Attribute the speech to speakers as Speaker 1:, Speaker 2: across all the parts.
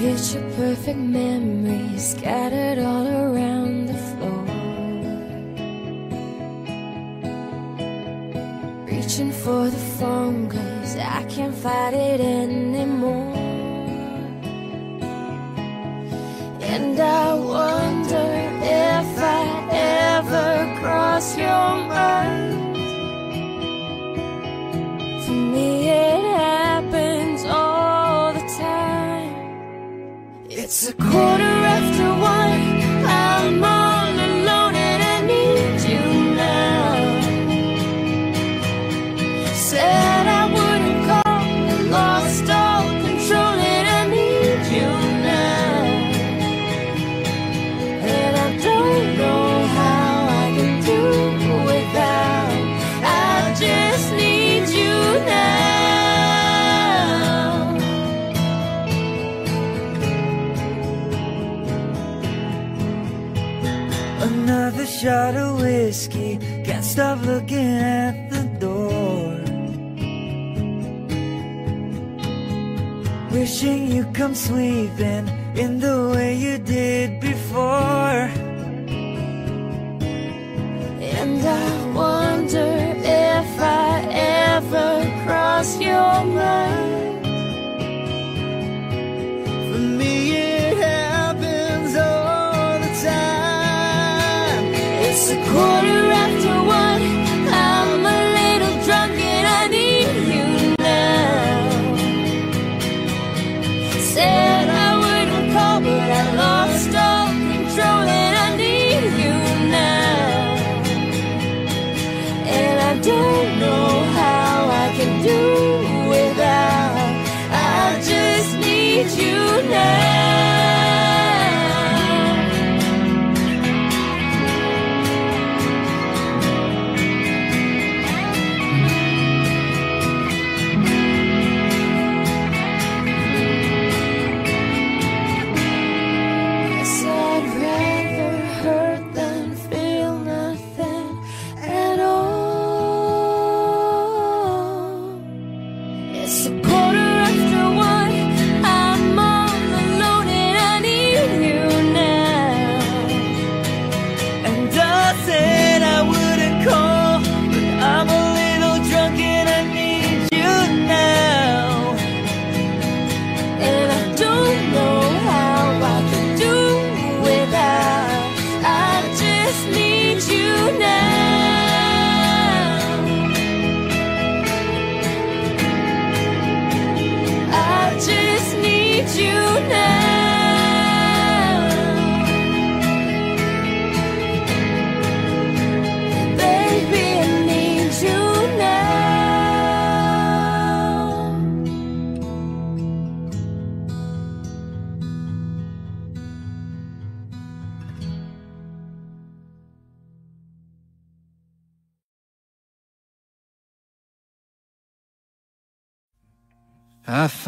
Speaker 1: Picture perfect memories scattered all around the floor. Reaching for the phone, cause I can't fight it anymore. Quarter
Speaker 2: stop looking at the door. Wishing you come sweeping in the way you did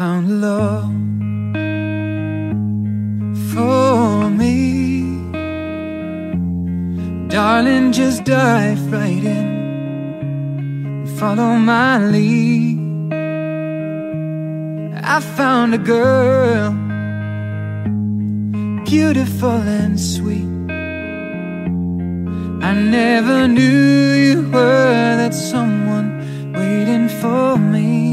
Speaker 2: found love for me. Darling, just dive right in and follow my lead. I found a girl, beautiful and sweet. I never knew you were that someone waiting for me.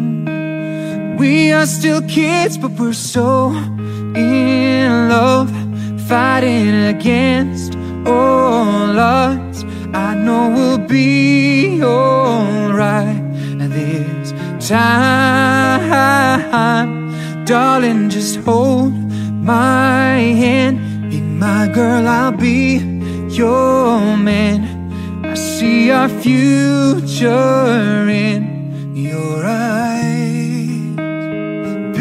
Speaker 2: we are still kids, but we're so in love Fighting against all odds. I know we'll be alright. This time Darling, just hold my hand. Be my girl, I'll be your man. I see our future in your eyes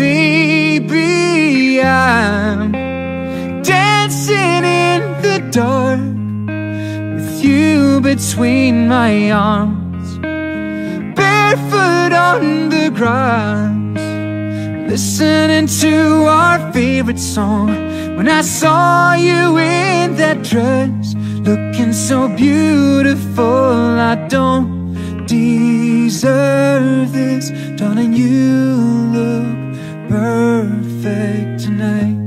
Speaker 2: Baby, I'm dancing in the dark With you between my arms. Barefoot on the grass Listening to our favorite song. When I saw you in that dress Looking so beautiful I don't deserve this. Darling, you look perfect tonight.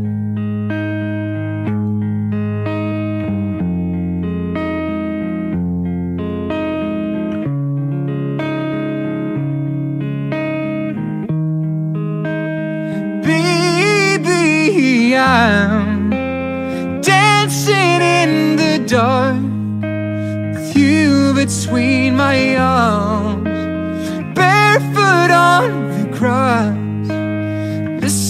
Speaker 2: Baby, I'm dancing in the dark With you between my arms Barefoot on the grass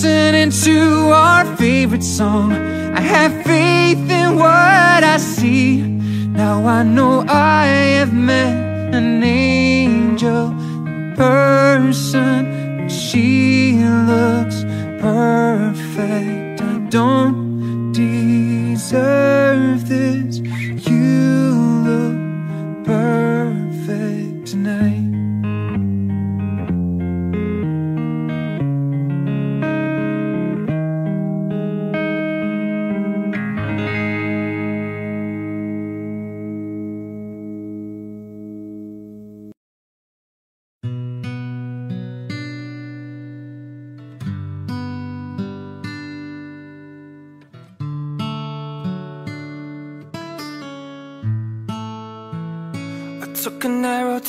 Speaker 2: listening to our favorite song. I have faith in what I see. Now I know I have met an angel person. She looks perfect. I don't deserve this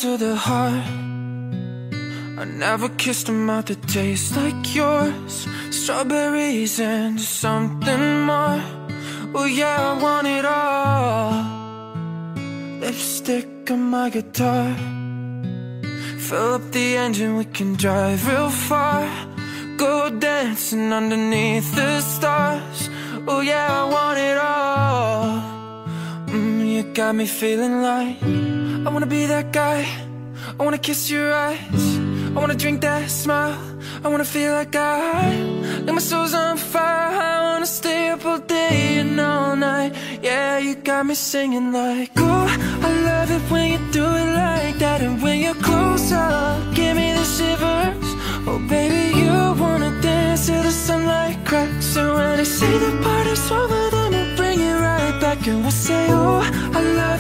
Speaker 2: to the heart. I never kissed a mouth that tastes like yours. Strawberries and something more. Oh yeah, I want it all. Lipstick on my guitar. Fill up the engine, we can drive real far. Go dancing underneath the stars. Oh yeah, I want it all You got me feeling like I wanna be that guy. I wanna kiss your eyes. I wanna drink that smile. I wanna feel like I Like my soul's on fire. I wanna stay up all day and all night. Yeah, you got me singing like Oh, I love it when you do it like that And when you're close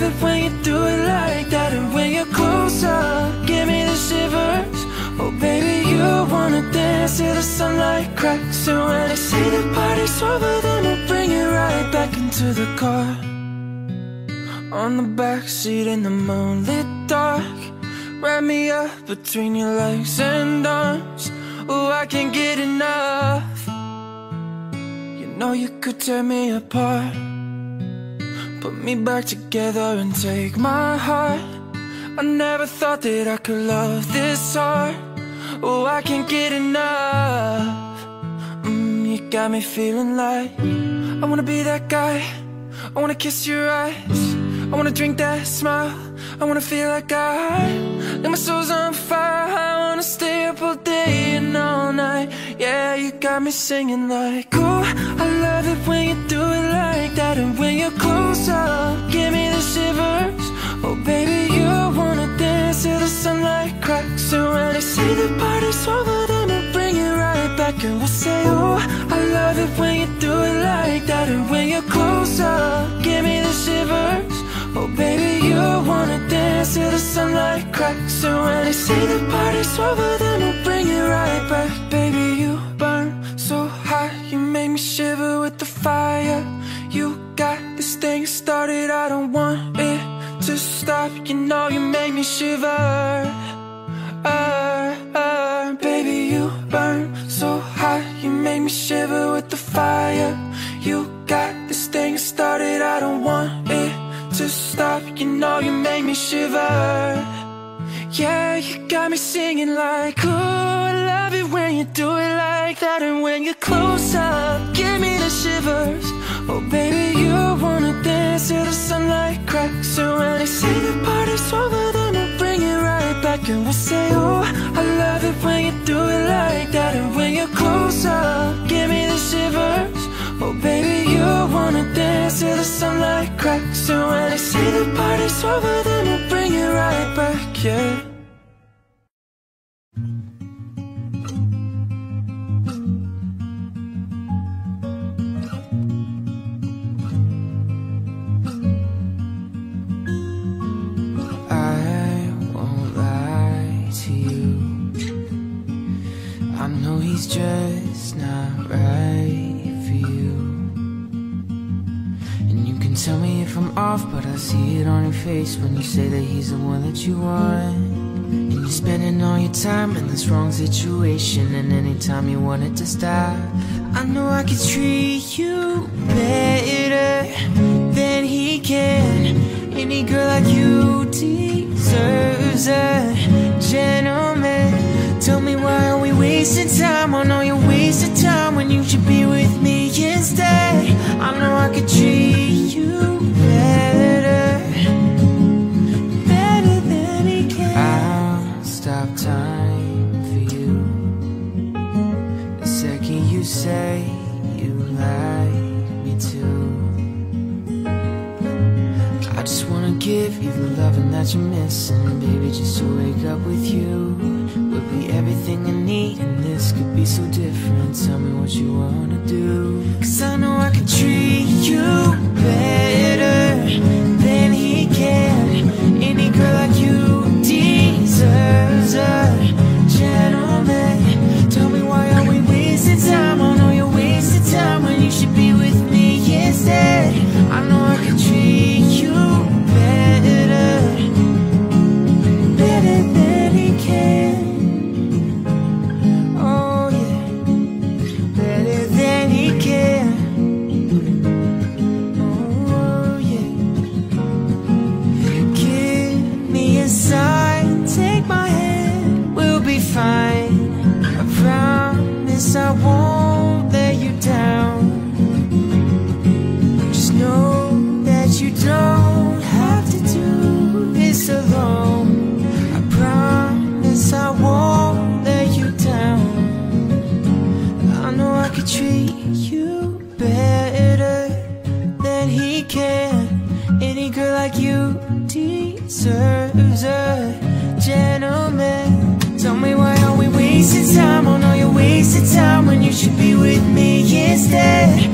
Speaker 2: it when you do it like that And when you're close up Give me the shivers. Oh baby, you wanna dance till the sunlight cracks. And when they say the party's over Then we'll bring it right back into the car. On the backseat in the moonlit dark. Wrap me up between your legs and arms. Oh, I can't get enough. You know you could tear me apart Put me back together and take my heart. I never thought that I could love this hard Oh, I can't get enough. Mm, You got me feeling like I wanna be that guy. I wanna kiss your eyes I wanna drink that smile. I wanna feel like I Like my soul's on fire. I wanna stay up all day and all night. Yeah, you got me singing like Oh, I love it when you do it like that. And when you're close up Give me the shivers. Oh, baby, you wanna dance till the sunlight cracks And when they say the party's over Then we'll bring it right back.
Speaker 3: And we'll say, oh I love it when you do it like that. And when you're close up, give me the shivers Oh baby, you wanna dance till the sunlight cracks. And when they say the party's over, then we'll bring it right back. Baby, you burn so hot, you make me shiver with the fire. You got this thing started, I don't want it to stop. You know you make me shiver. Uh, uh, Baby, you burn so hot You make me shiver with the fire. You got this thing started, I don't want it to stop. You know you make me shiver. Yeah, you got me singing like Ooh, I love it when you do it like that. And when you're close up, give me the shivers. Oh baby, you wanna dance till the sunlight cracks. And when they say the party's over, then we'll bring it right back. And we'll say, oh, I love it when you do it like that. And when you're close up, give me the shivers Oh baby, you wanna dance till the sunlight cracks. So when they say the party's over, then we'll bring it right back, yeah. I won't lie to you. I know he's just not right tell me if I'm off, but I see it on your face when you say that he's the one that you want. And you're spending all your time in this wrong situation. And anytime you want it to stop, I know I could treat you better than he can. Any girl like you deserves a gentleman. Tell me why are we wasting time? Oh, I know you're wasting time when you should be with me instead. I know I could treat you better, better than he can. I'll stop time for you. The second you say you like me too. I just wanna give loving that you're missing Baby, just to wake up with you Would be everything I need. And this could be so different. Tell me what you wanna do. Cause I know I can treat you better Than he can Any girl like you deserves a I won't you're wasting time when you should be with me instead.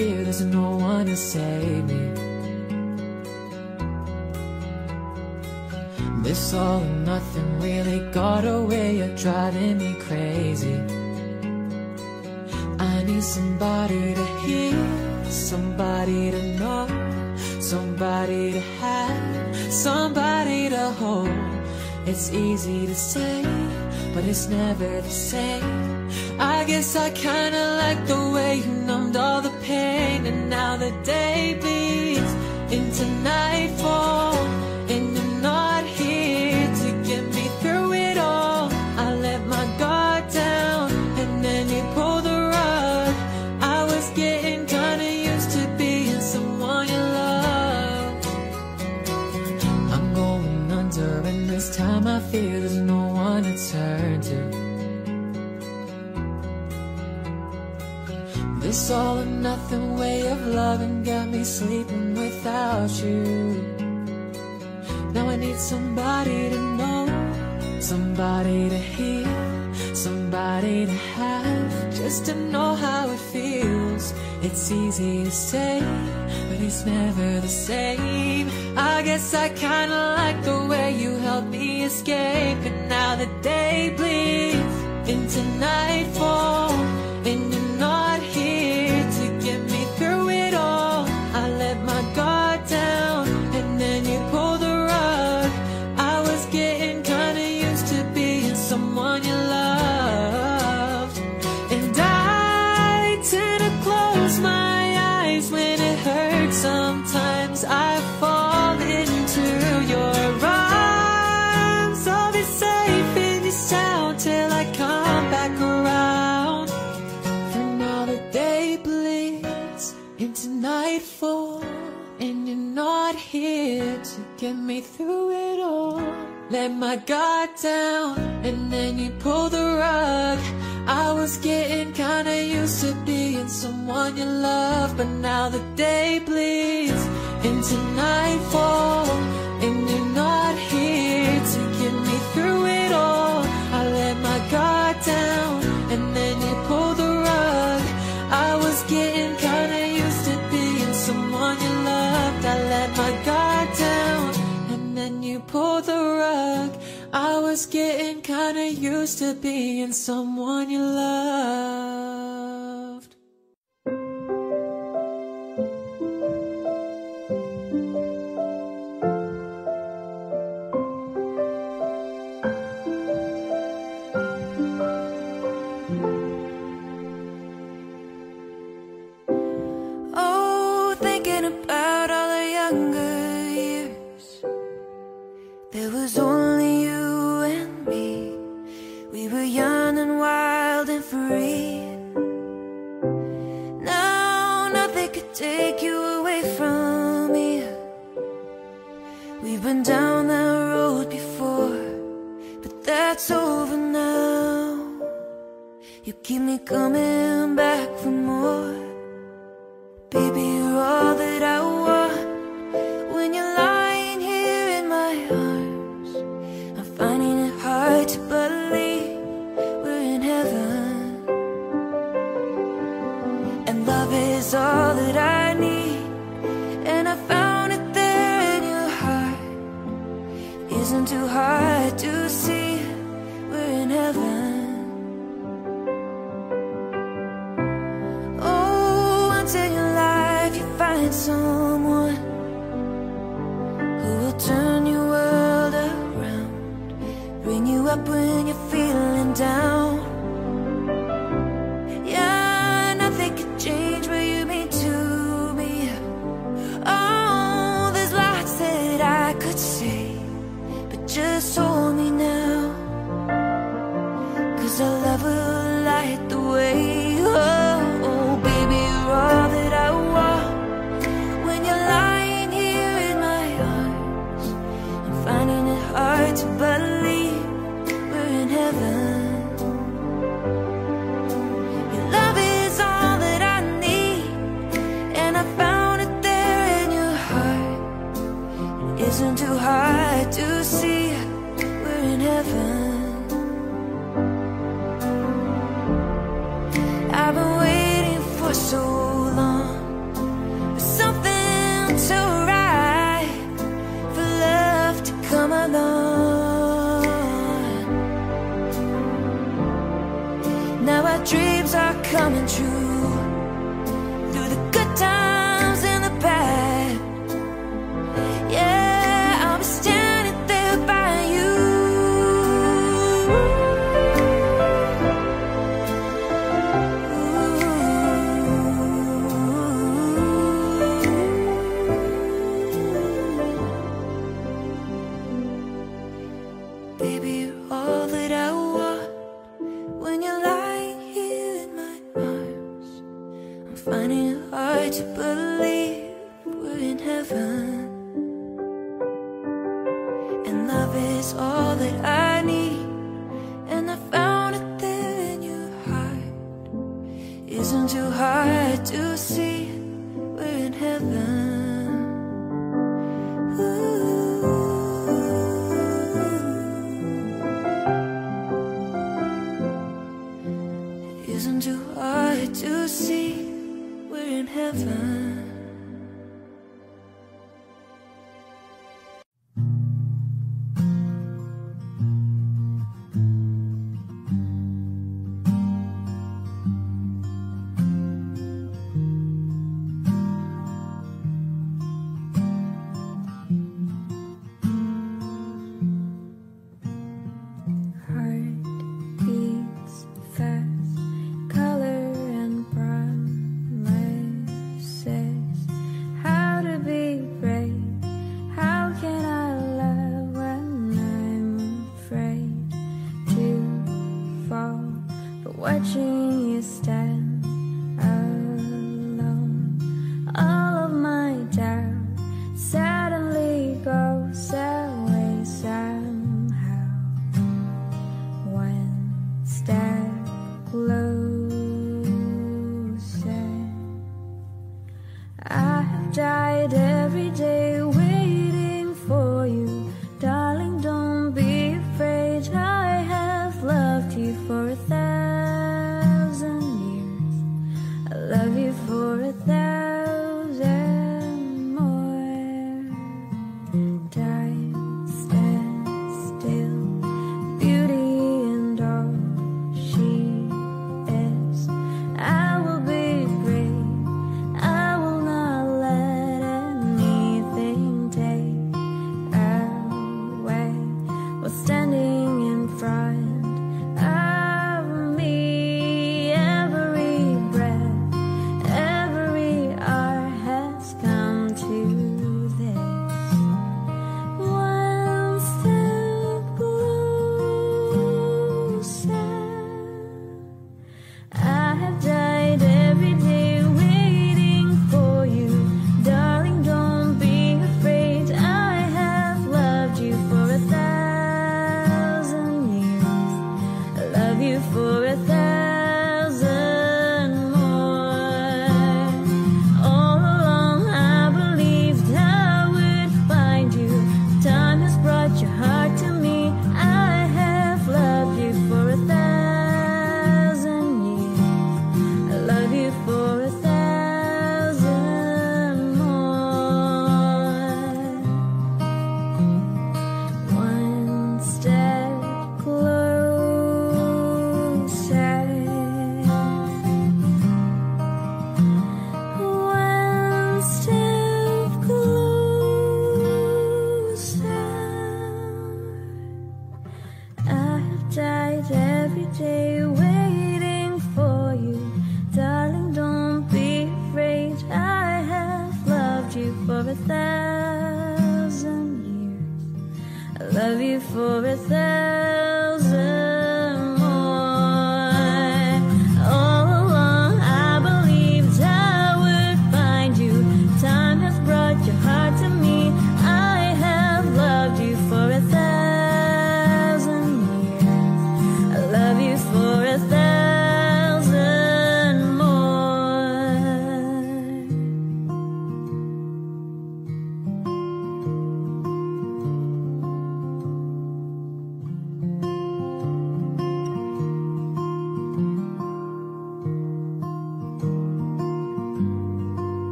Speaker 4: fear there's no one to save me. This all or nothing really got away, you're driving me crazy. I need somebody to hear, somebody to know Somebody to have, somebody to hold. It's easy to say, but it's never the same guess I kinda like the way you numbed all the pain. And now the day bleeds into nightfall. All or nothing way of loving got me sleeping without you. Now I need somebody to know, somebody to hear, somebody to have, just to know how it feels. It's easy to say, but it's never the same. I guess I kinda like the way you helped me escape, and now the day bleeds into nightfall, and and you're not here to get me through it all. Let my guard down and then you pull the rug. I was getting kinda used to being someone you love, but now the day bleeds into nightfall and you're not here to get me through it all. I let my guard down and then you pull pulled the rug. I was getting kinda used to being someone you
Speaker 5: love. take you away from me. We've been down that road before, but that's over now. You keep me coming.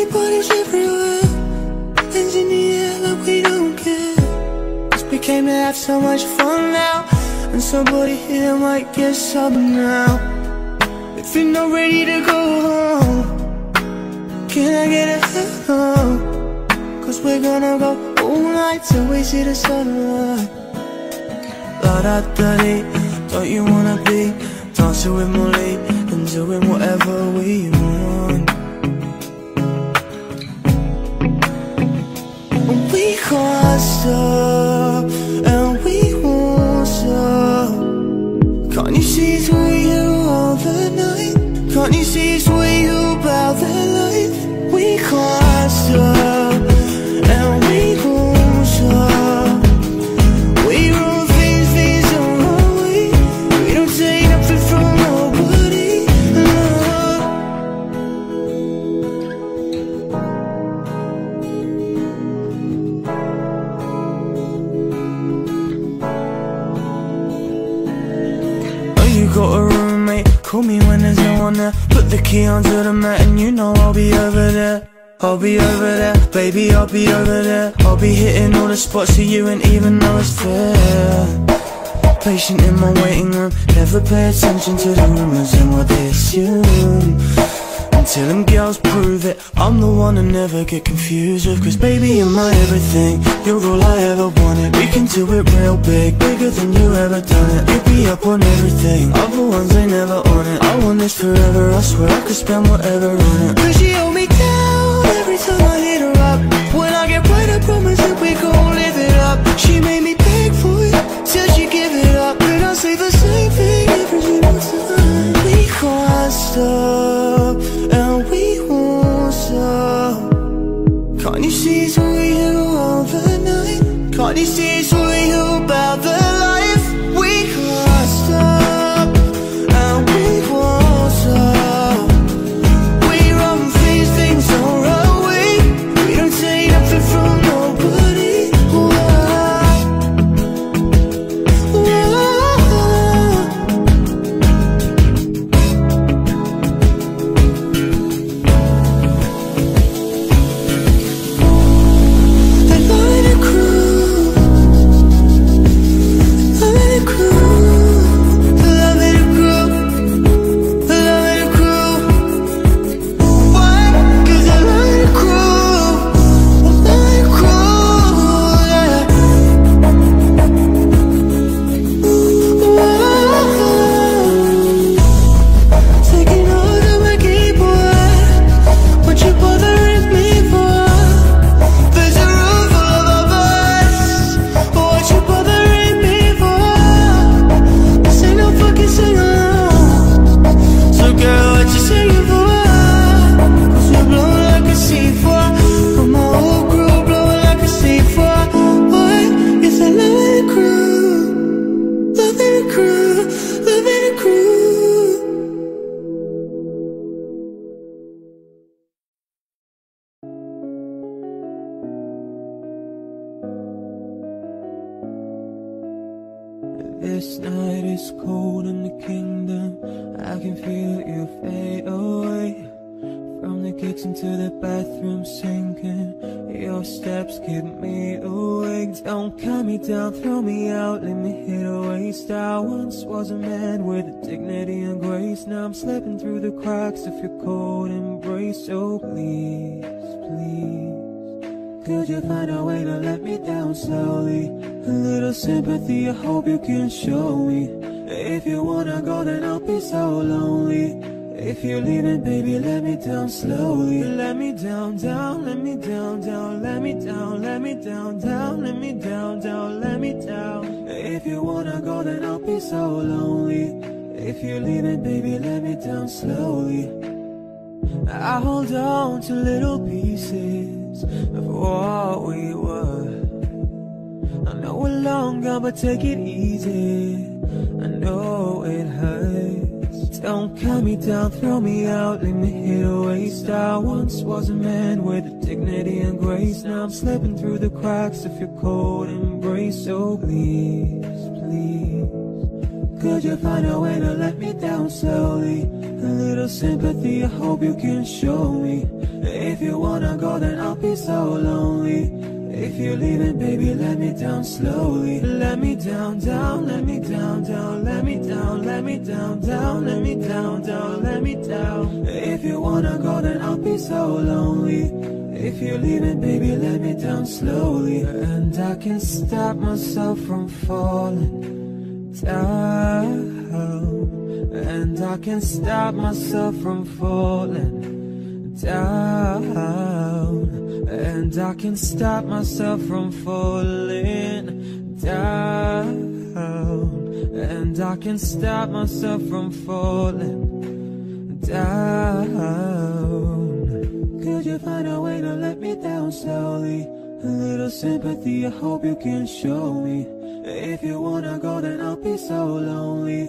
Speaker 6: Everybody's everywhere. Hands in the air like we don't care. We came to have so much fun now. And somebody here might get some now. If you're not ready to go home Can I get a hello? Cause we're gonna go all night till we see the sunlight. La da da dee, don't you wanna be Dancing with Molly and doing whatever we want? can't And we won't stop Can't you see through you all the night? Can't you see through key onto the mat and you know I'll be over there. I'll be over there, baby, I'll be over there. I'll be hitting all the spots so you and even though it's fair Patient in my waiting room. Never pay attention to the rumors and what they assume Until them girls prove it. I'm the one to never get confused with Cause baby you're my everything. You're all I ever wanted. We can do it real big Bigger than you ever done it. You be up on everything. Other ones ain't never on it. I want this forever I swear I could spend whatever on it. Cause she hold me down Every time I hit her up. When I get right I promise that we gon' live it up. She made me beg for it Till she give it up. But I say the same thing every single time? We can't stop Can't you see all the night Can't you see but take it easy. I know it hurts. Don't cut me down, throw me out, leave me here to waste. I once was a man with dignity and grace. Now I'm slipping through the cracks of your cold embrace. So please, please. Could you find a way to let me down slowly? A little sympathy, I hope you can show me. If you wanna go, then I'll be so lonely. If you're leaving, baby, let me down slowly. Let me down, down, let me down, down, let me down, let me down, down, let me down, down, let me down. If you wanna go, then I'll be so lonely. If you're leaving, baby, let me down slowly. And I can stop myself from falling down And I can stop myself from falling down And I can stop myself from falling down And I can stop myself from falling down Could you find a way to let me down slowly? A little sympathy, I hope you can show me. If you wanna go, then I'll be so lonely.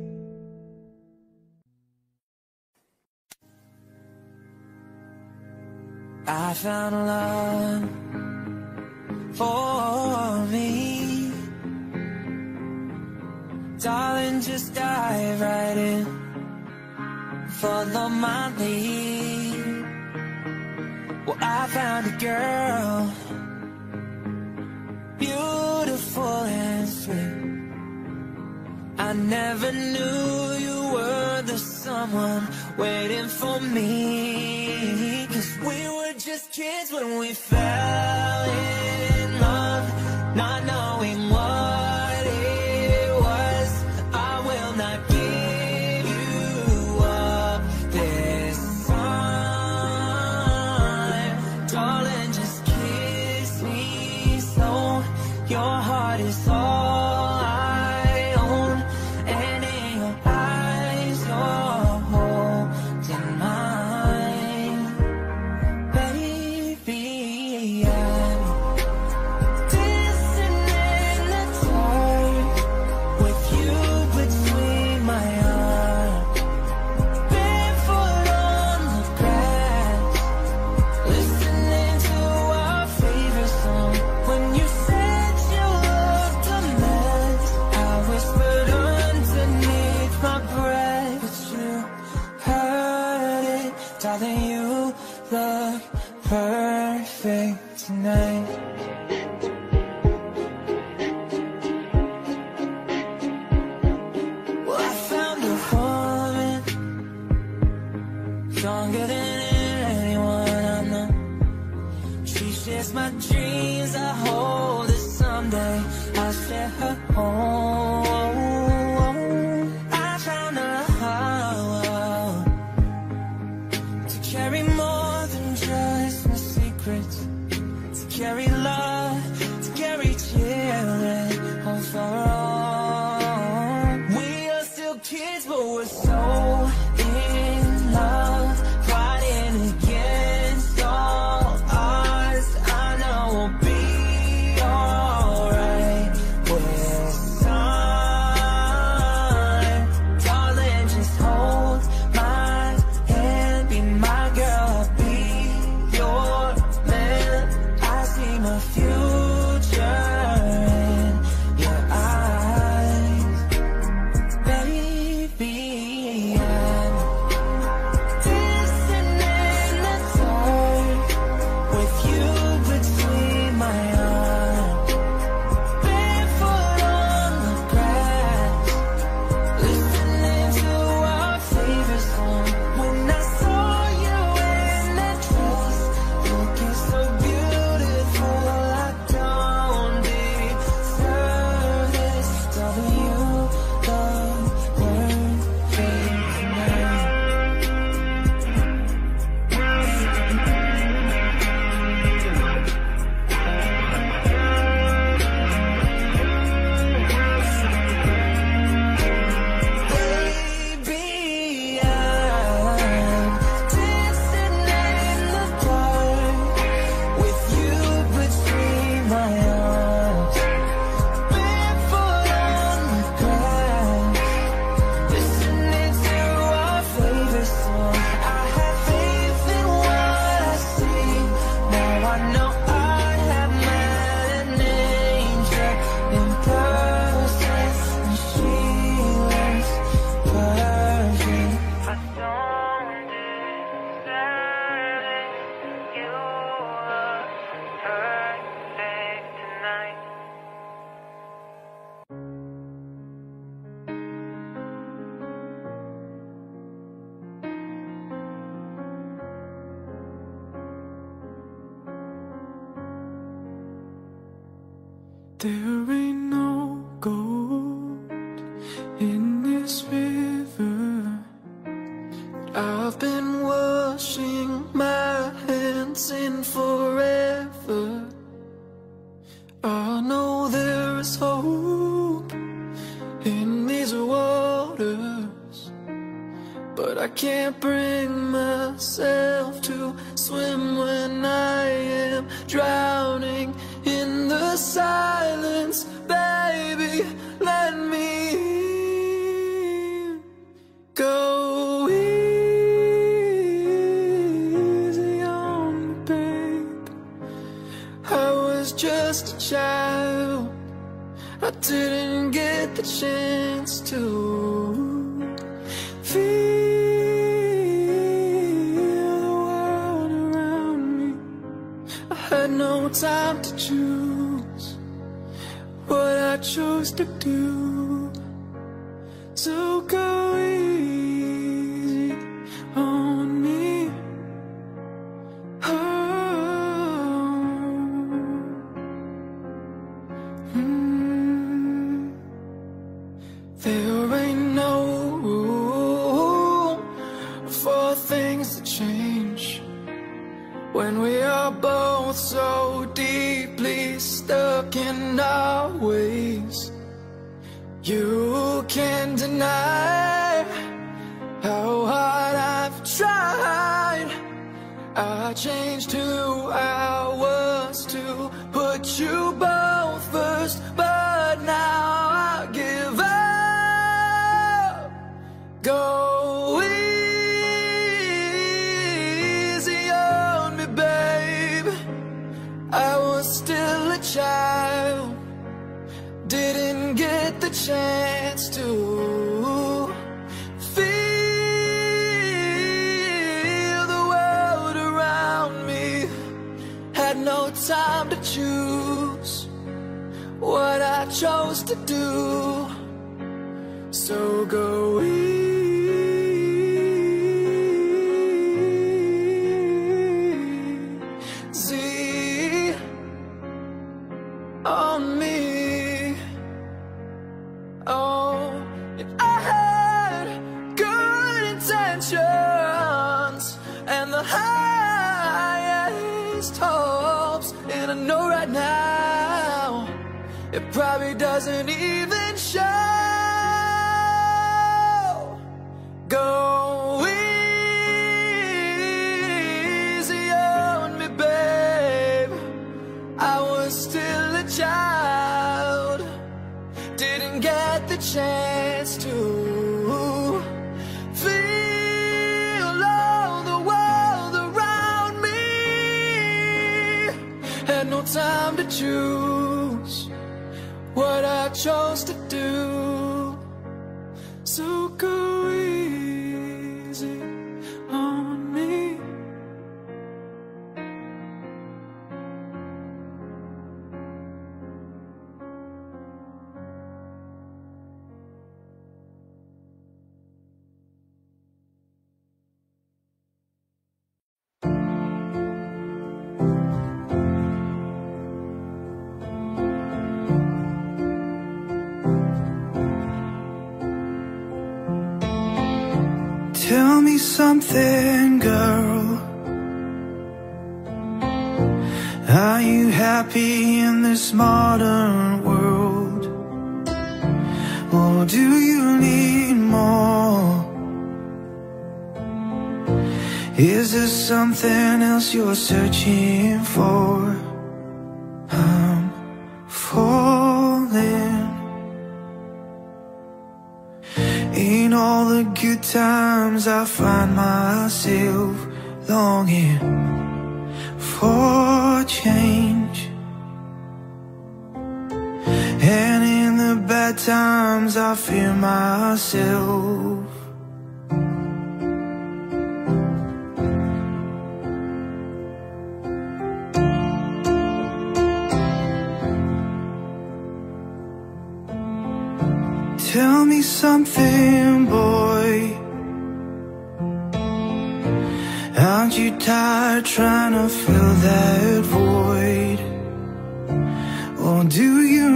Speaker 3: I found love for me. Darling, just dive right in Follow my lead Well, I found a girl Beautiful and sweet. I never knew you were the someone waiting for me. Cause we were when we fell.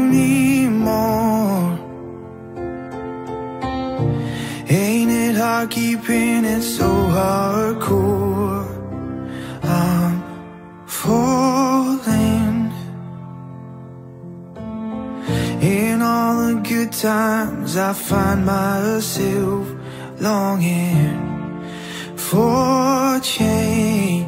Speaker 7: anymore. Ain't
Speaker 8: it
Speaker 6: hard keeping it so hardcore? I'm falling. In all the good times I find myself longing for change.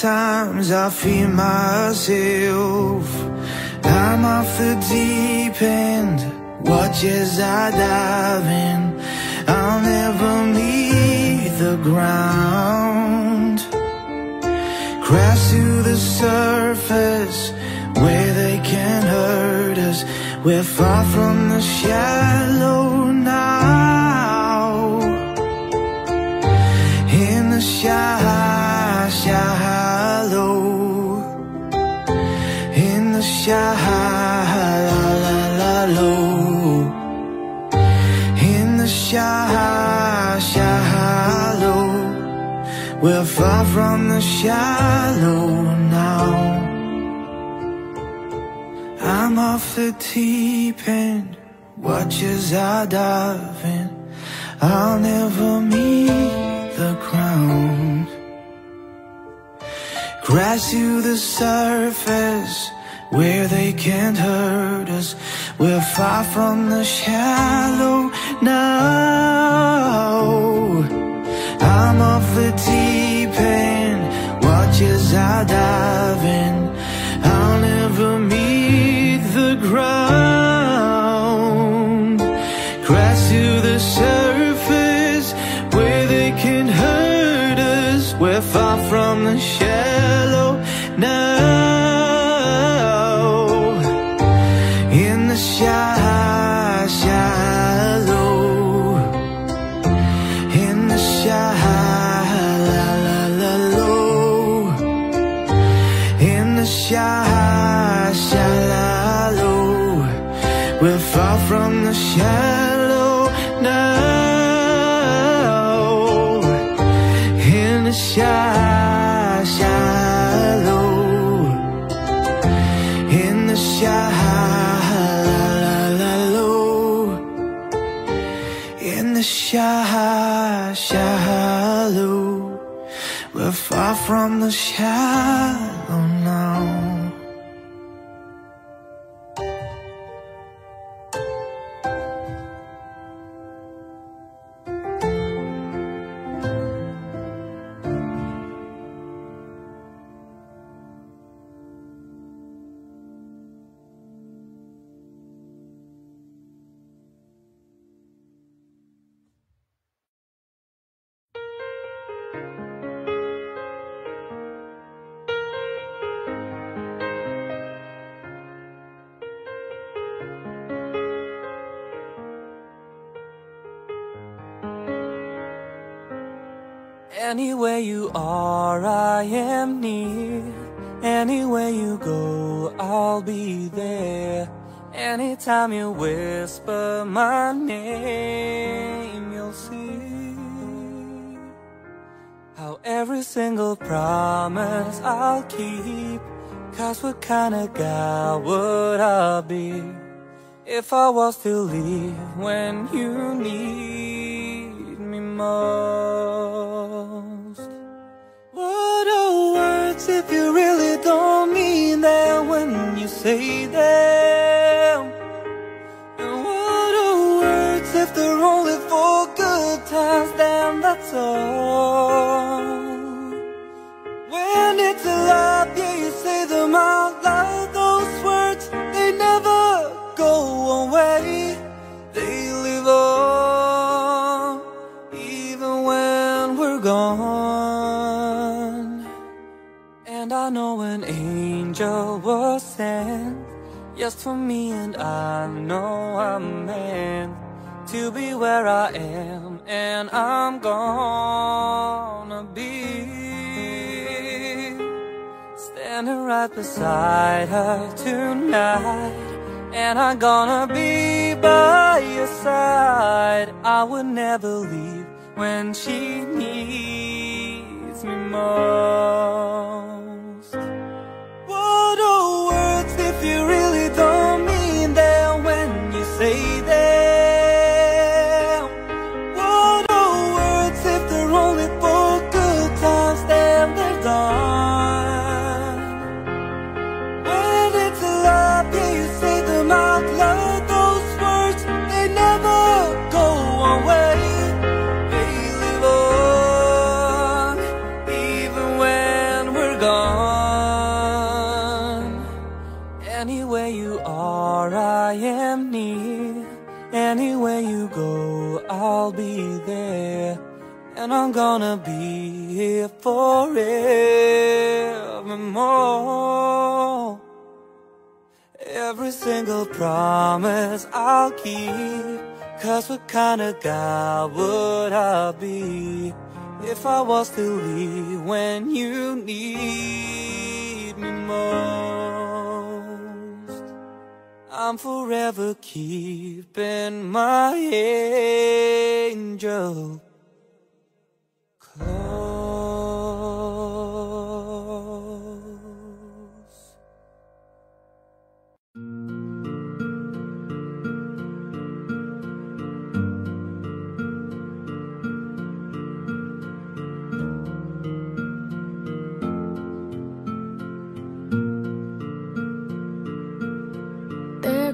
Speaker 6: Times, I feel myself. I'm off the deep end, watch as I dive in. I'll never meet the ground. Crash to the surface where they can't hurt us. We're far from the shallow now. In the shy, In the shallow. In the shy, shallow. We're far from the shallow now. I'm off the deep end, watch as I dive in. I'll never meet the ground. Crash to the surface where they can't hurt us. We're far from the shallow now. I'm off the deep end, watch as I dive in. From the shallow
Speaker 2: Anytime you whisper my name, you'll see how every single promise I'll keep. Cause what kind of guy would I be if I was to leave when you need me most? What are words if you really don't mean them when you say them? They're only for good times? Then that's all. When it's a lie, yeah, you say them out loud. Those words, they never go away. They live on, even when we're gone. And I know an angel was sent just for me, and I know I'm meant to be where I am, and I'm gonna be standing right beside her tonight. And I'm gonna be by your side. I would never leave when she needs me most. What are words if you really I'm gonna be here forevermore. Every single promise I'll keep. Cause what kind of guy would I be if I was to leave when you need me most? I'm forever keeping my angel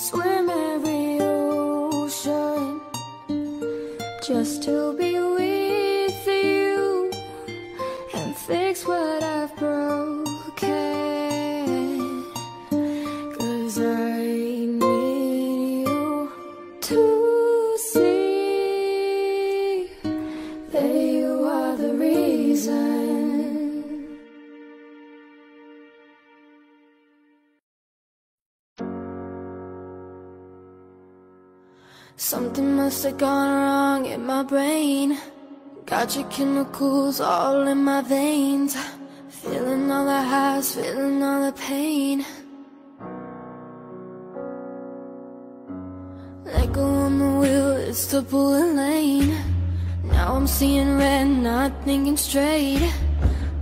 Speaker 1: swim every ocean just to be your chemicals all in my veins. Feeling all the highs, feeling all the pain. Let go on the wheel, it's the bullet lane. Now I'm seeing red, not thinking straight.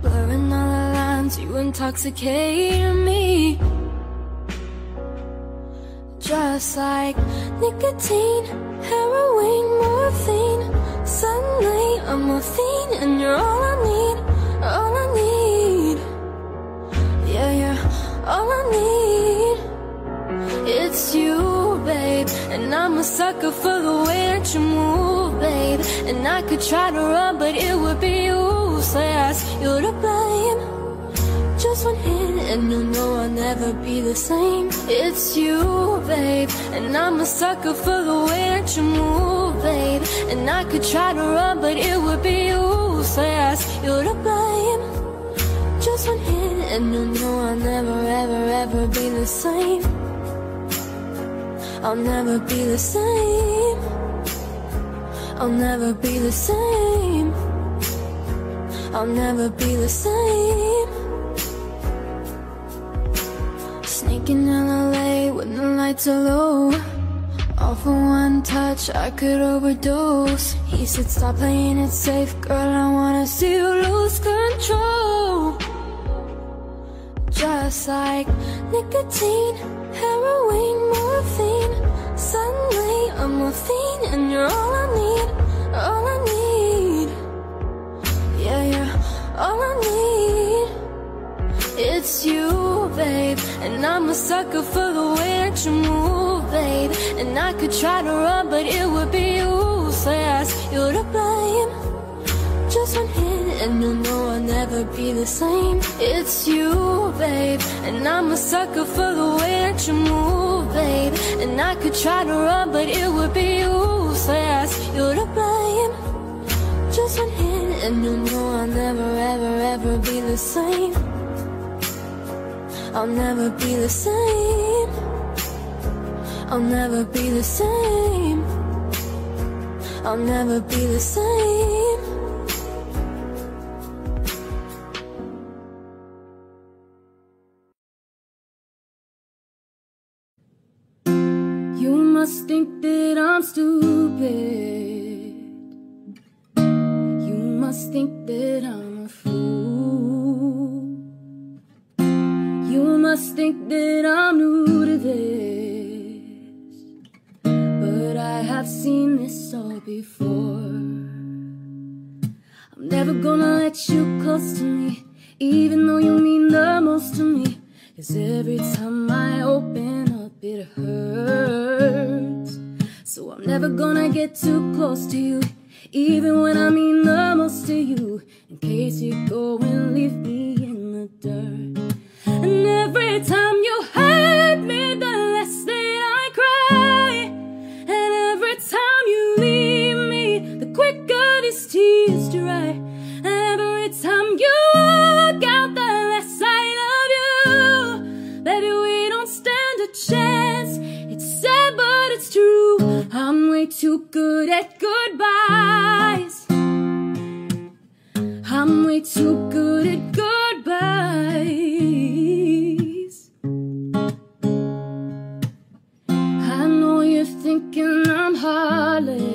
Speaker 1: Blurring all the lines, you intoxicate me. Just like nicotine, heroin, I'm a fiend, and you're all I need, all I need. Yeah, you're all I need. It's you, babe, and I'm a sucker for the way that you move, babe. And I could try to run, but it would be useless. You're to blame. Just
Speaker 4: one and you'll know I'll never be the same. It's you, babe And I'm a sucker for the way that you move, babe. And I could try to run, but it would be useless. You're to blame. Just one hit and you'll know I'll never, ever, ever be the same. I'll never be the same. I'll never be the same. I'll never be the same the lights are low All for one touch, I could overdose. He said stop playing it safe, girl, I wanna see you lose control. Just like nicotine, heroin, morphine. Suddenly I'm a fiend and you're all I need, all I need. Yeah, you're all I need It's you, babe. And I'm a sucker for the way that you move, babe. And I could try to run, but it would be useless. You're to blame. Just one hit and you'll know I'll never be the same. It's you, babe. And I'm a sucker for the way that you move, babe. And I could try to run, but it would be useless. You're to blame. Just one hit and you'll know I'll never, ever, ever be the same I'll never be the same. I'll never be the same. I'll never be the same. You must think that I'm stupid. You must think that I'm a fool must think that I'm new to this. But I have seen this all before. I'm never gonna let you close to me Even though you mean the most to me. Cause every time I open up it hurts. So I'm never gonna get too close to you Even when I mean the most to you. In case you go and leave me in the dirt And every time you hurt me the less that I cry. And every time you leave me the quicker these tears dry. And Every time you walk out the less I love you. Baby we don't stand a chance. It's sad but it's true. I'm way too good at goodbyes. I'm way too good at I'm
Speaker 6: heartless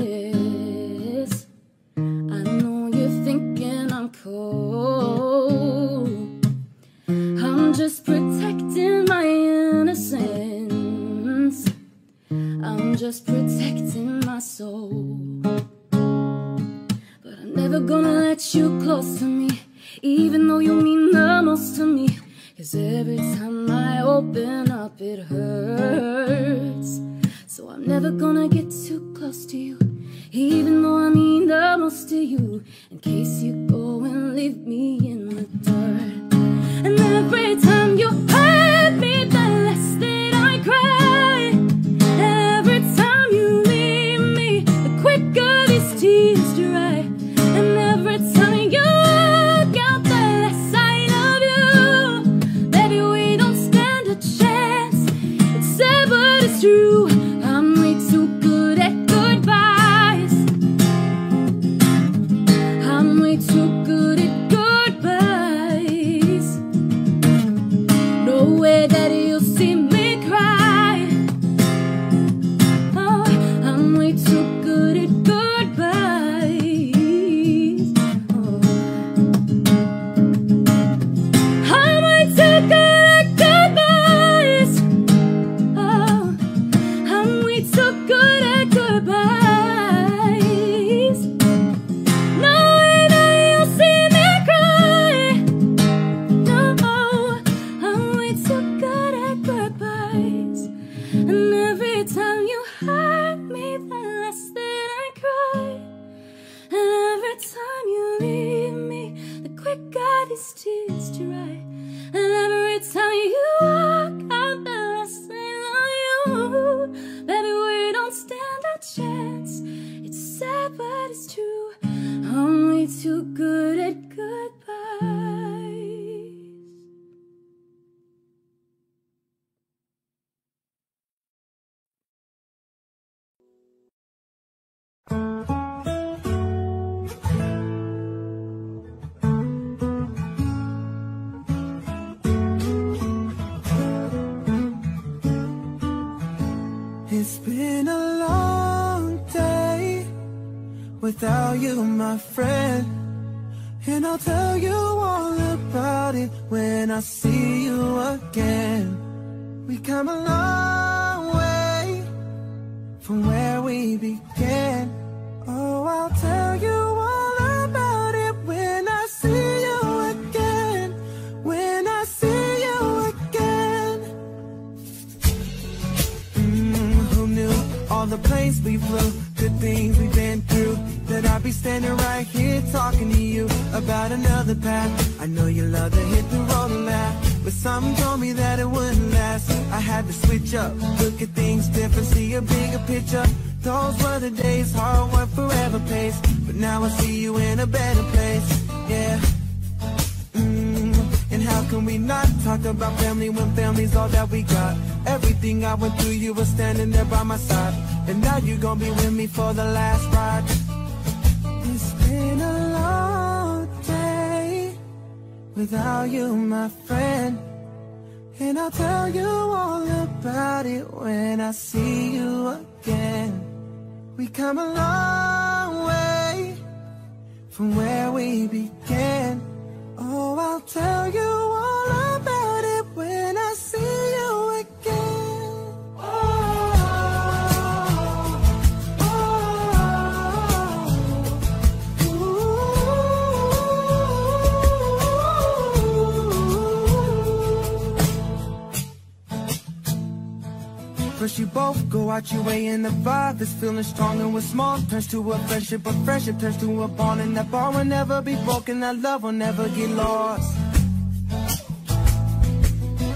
Speaker 6: survive is feeling strong and we're small turns to a friendship, a friendship turns to a bond and that bond will never be broken, that love will never get lost.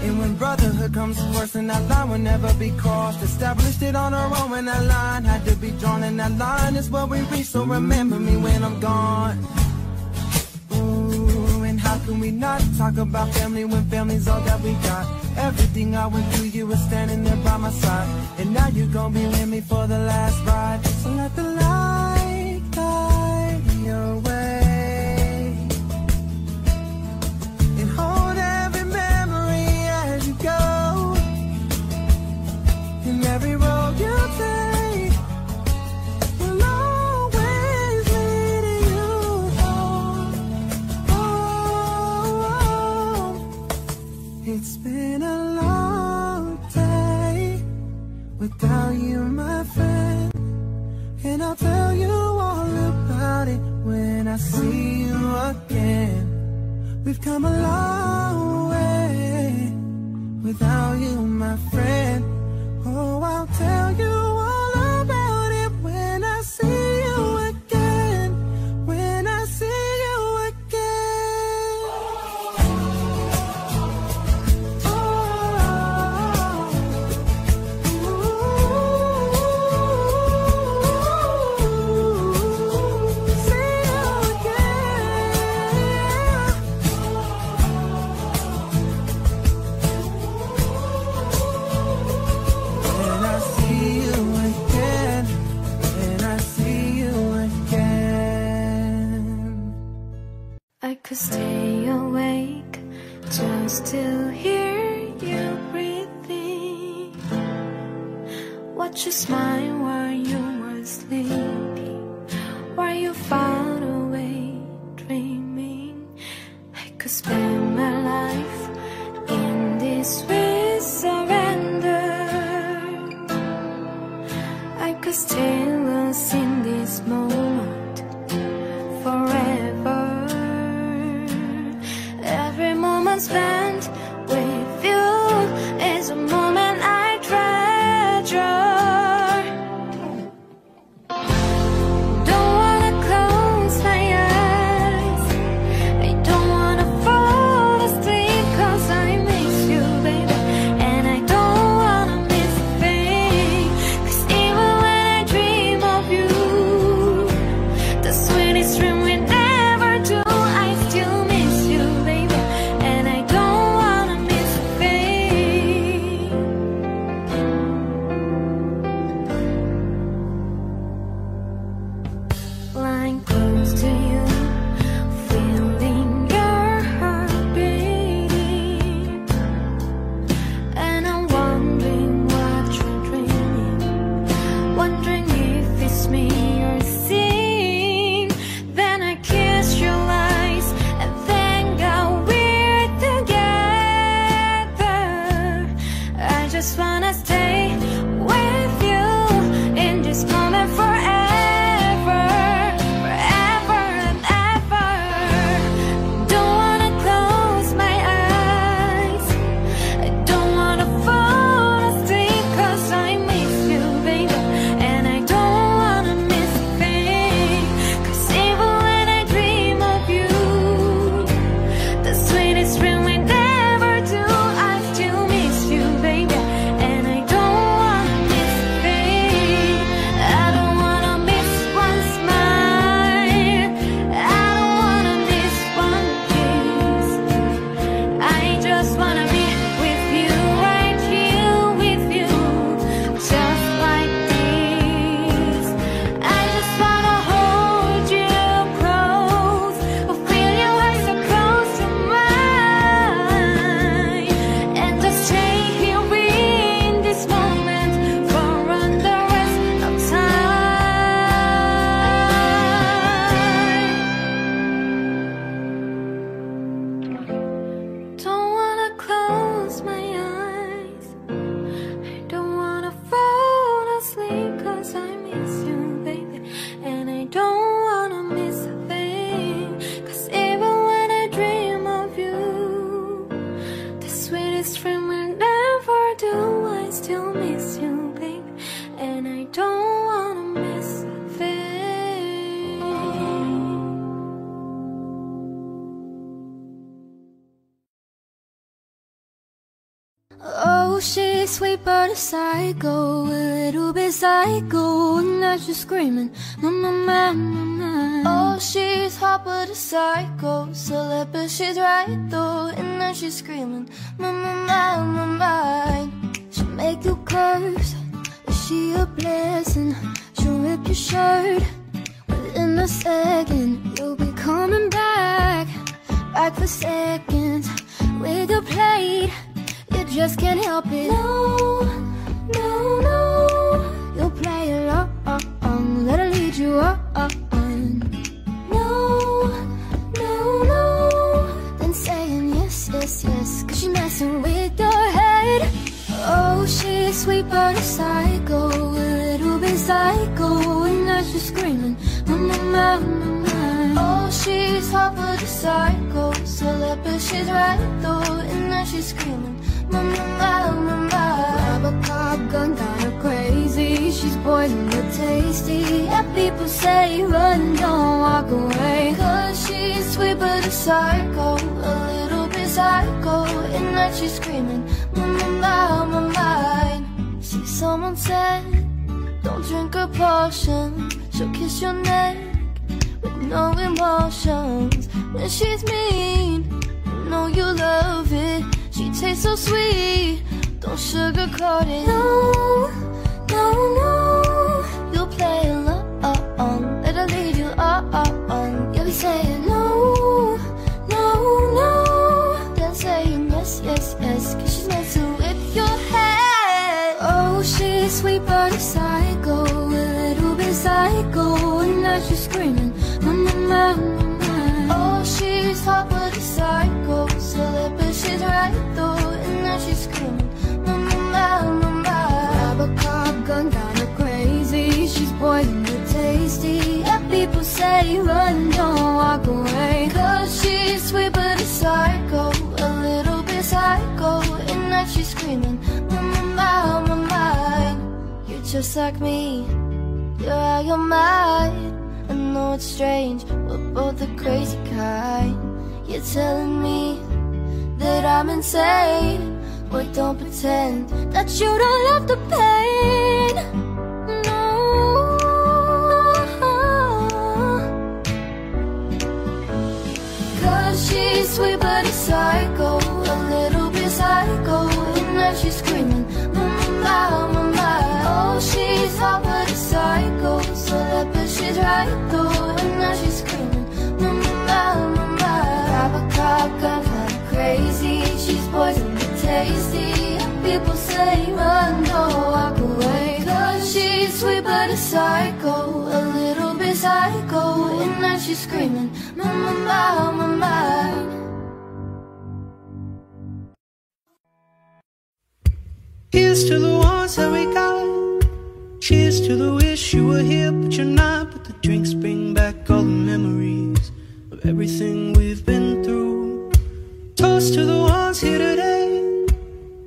Speaker 6: And when brotherhood comes first and that line will never be crossed, established it on our own when that line had to be drawn and that line is what we reach, so remember me when I'm gone. talk about family when family's all that we got. Everything I went through, you were standing there by my side. And now you're gonna be with me for the last ride. So let the about you, my friend. And I'll tell you all about it when I see you again. We've come a long way without you, my friend. Oh, I'll tell you.
Speaker 5: Cause
Speaker 1: sweet but a psycho, a little bit psycho, and now she's screaming, no, no, no, no, no. Oh, she's hot but a psycho, celeb but she's right though, and now she's screaming, no, no, no, no, no. She'll make you curse, is she a blessing? She'll rip your shirt within a second. You'll be coming back, back for seconds with your plate. Just can't help it. No, no, no. You'll play along, let her lead you on. No, no, no. Then saying yes, yes, yes. Cause she's messing with your head. Oh, she's sweet but a psycho, a little bit psycho. And now she's screaming, mama, mama. Oh, she's hot but a psycho, celeb but she's right though. And now she's screaming, a gun, got her crazy. She's poison but tasty. Yeah, people say run, don't walk away. Cause she's sweet but a psycho, a little bit psycho. And now she's screaming, mama, mama, mine. See, someone said, don't drink her potion. She'll kiss your neck with no emotions. When she's mean, know you love it. She tastes so sweet, don't sugarcoat it. No, no, no. You'll play along, her lead you on. You'll be saying no, no, no. Then saying yes, yes, yes. Cause she's messing with your head. Oh, she's sweet but a psycho, a little bit psycho. And now she's screaming, mama, mama. Oh, but a psycho, celeb but she's right though. And now she's screaming, mama, mama, mama. Grab a cop gun, her crazy. She's poison but tasty. Yeah, people say run, don't walk away. Cause she's sweet but a psycho, a little bit psycho. And now she's screaming, mama, mama, mine. You're just like me, you're out your mind. I know it's strange, we're both the crazy kind. You're telling me that I'm insane. But don't pretend that you don't love the pain. No. Cause she's sweet but a psycho, a little bit psycho. And now she's screaming, mama, mama, mama. Oh, she's hot but a psycho, celeb but she's right though. And now she's cop gun, kinda crazy. She's poison but tasty. People say run, don't walk away. Cause she's sweet but a psycho, a little bit psycho. And now she's screaming, mama, mama, mama.
Speaker 9: Here's to the ones that we got. Cheers to the wish you were here, but you're not. But the drinks bring back all the memories of everything we've been through. Toast to the ones here today.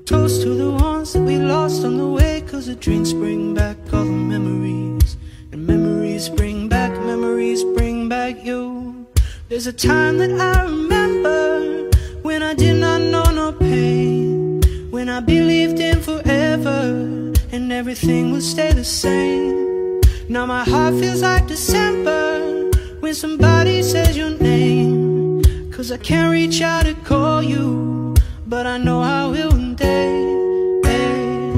Speaker 9: Toast to the ones that we lost on the way. Cause the drinks bring back all the memories. And memories bring back, memories bring back you. There's a time that I remember when I did not know no pain. When I believed in forever and everything would stay the same. Now my heart feels like December when somebody says your name. Cause I can't reach out to call you, but I know I will one day. Hey.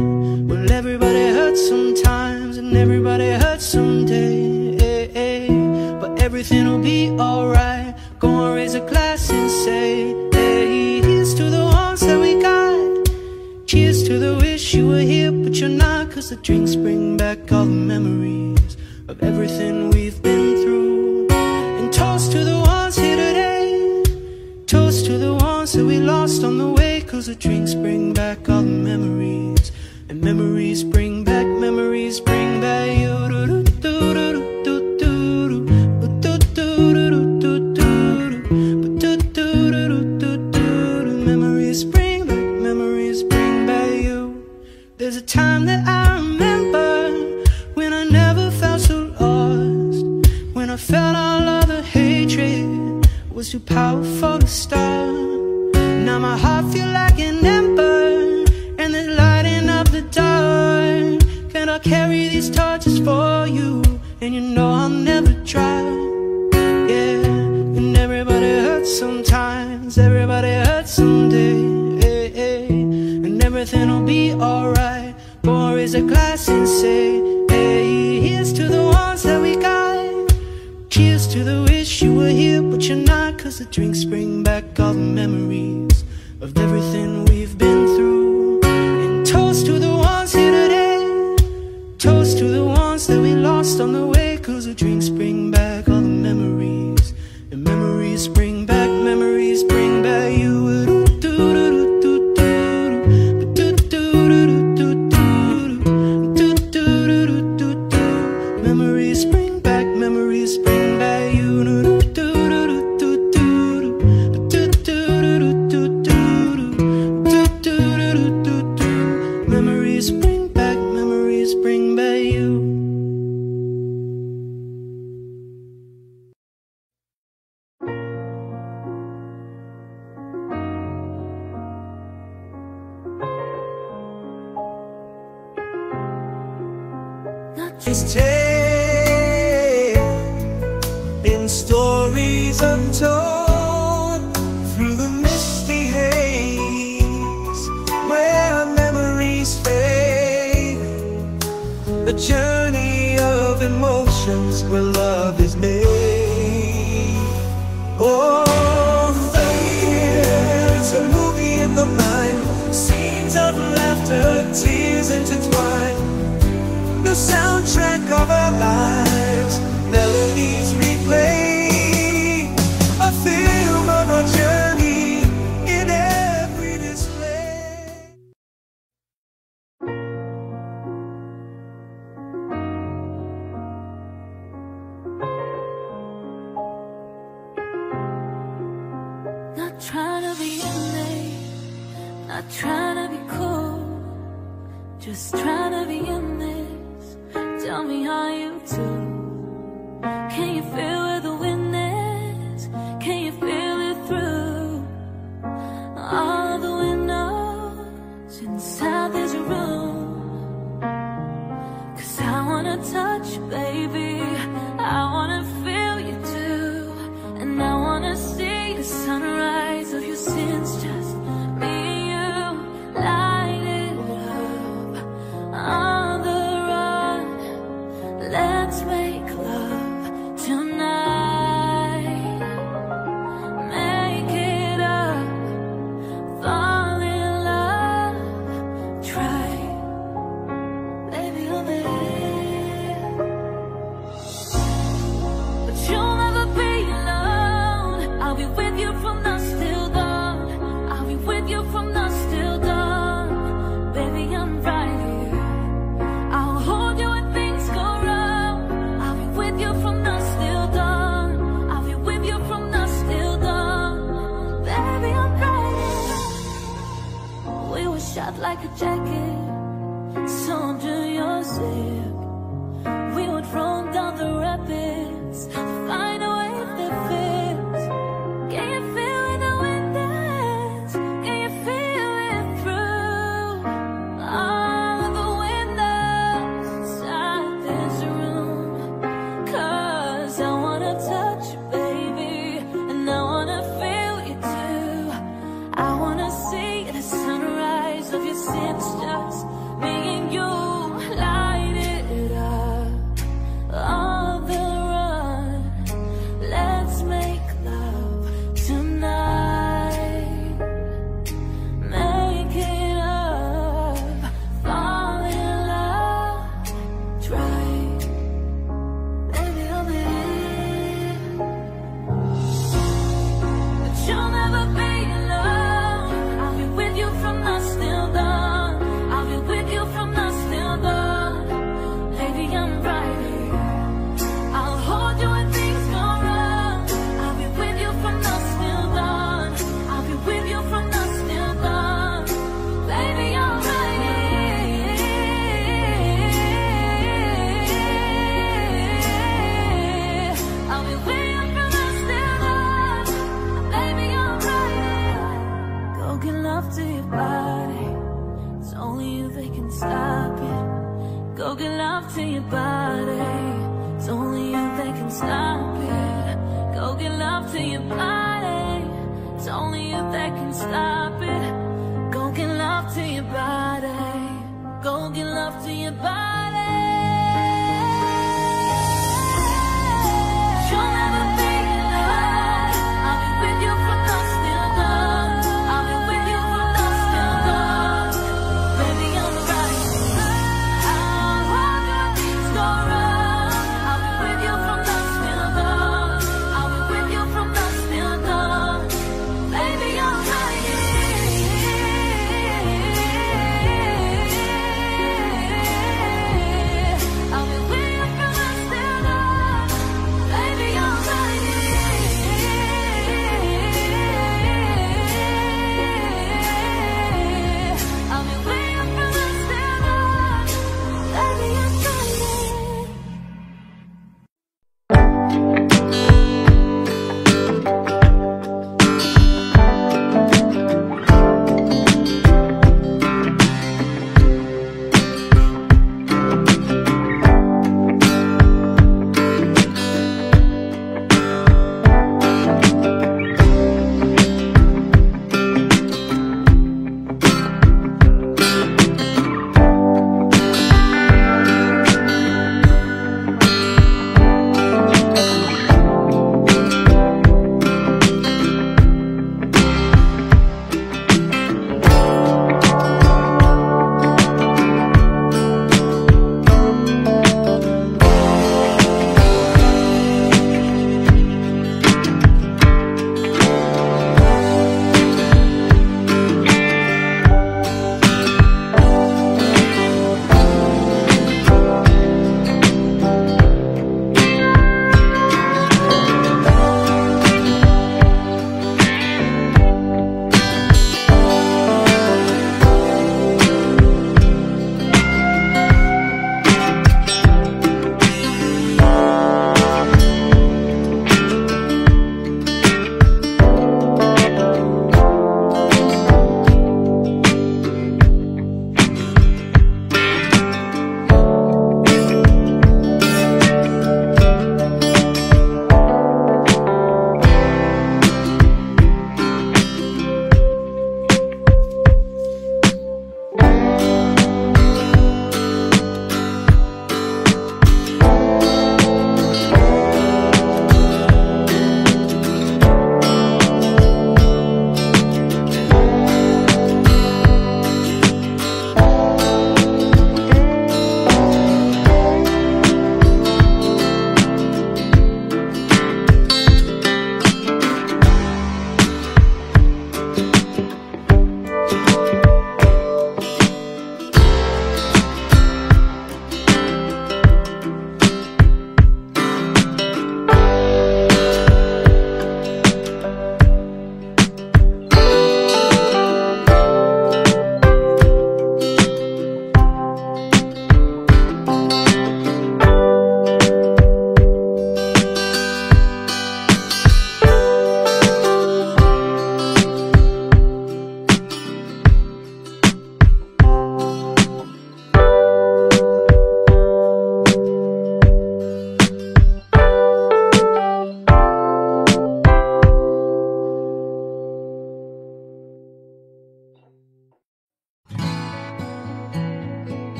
Speaker 9: Well, everybody hurts sometimes and everybody hurts someday. Hey, hey. But everything will be alright. Go and raise a glass and say, hey, here's to the ones that we got. Cheers to the wish you were here, but you're not. Cause the drinks bring back all the memories of everything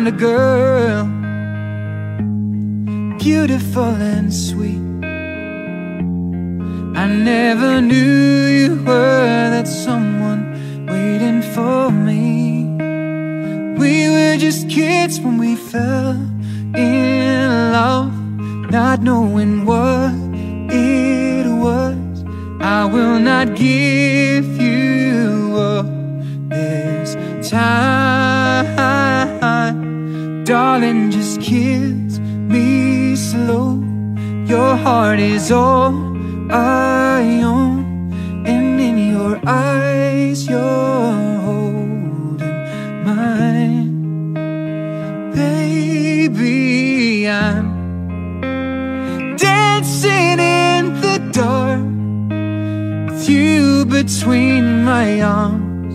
Speaker 2: found a girl, beautiful and sweet. I never knew you were that someone waiting for me. We were just kids when we fell in love, not knowing what it was. I will not give you up this time, darling. Just kiss me slow. Your heart is all I own, and in your eyes, you're holding mine. Baby, I'm dancing in the dark with you between my arms,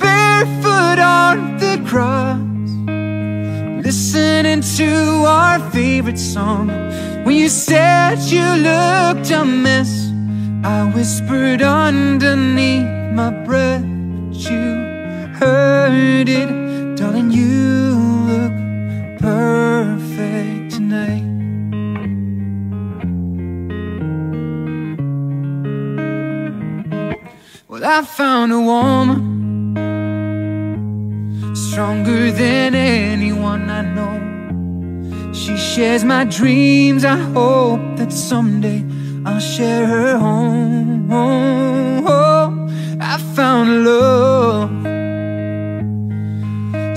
Speaker 2: barefoot on the grass, listening to our favorite song. When you said you looked a mess, I whispered underneath my breath, but you heard it, darling. You look perfect tonight. Well, I found a woman stronger than anyone I know. She shares my dreams. I hope that someday I'll share her home. I found love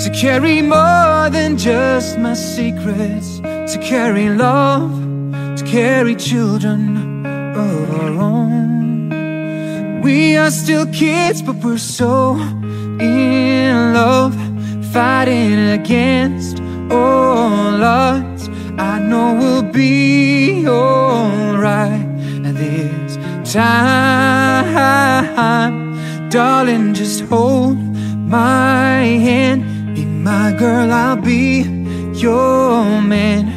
Speaker 2: to carry more than just my secrets, to carry love, to carry children of our own. We are still kids, but we're so in love, fighting against all odds. I know we'll be alright this time. Darling, just hold my hand. Be my girl, I'll be your man.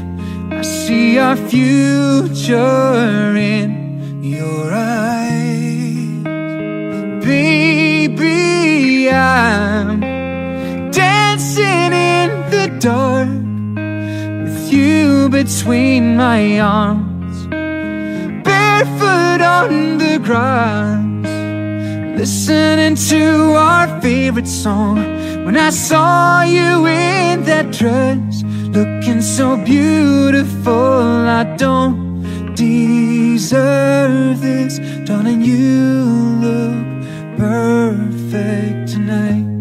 Speaker 2: I see our future in your eyes. Baby, I'm dark with you between my arms, barefoot on the grass, listening to our favorite song. When I saw you in that dress, looking so beautiful, I don't deserve this, darling. You look perfect tonight.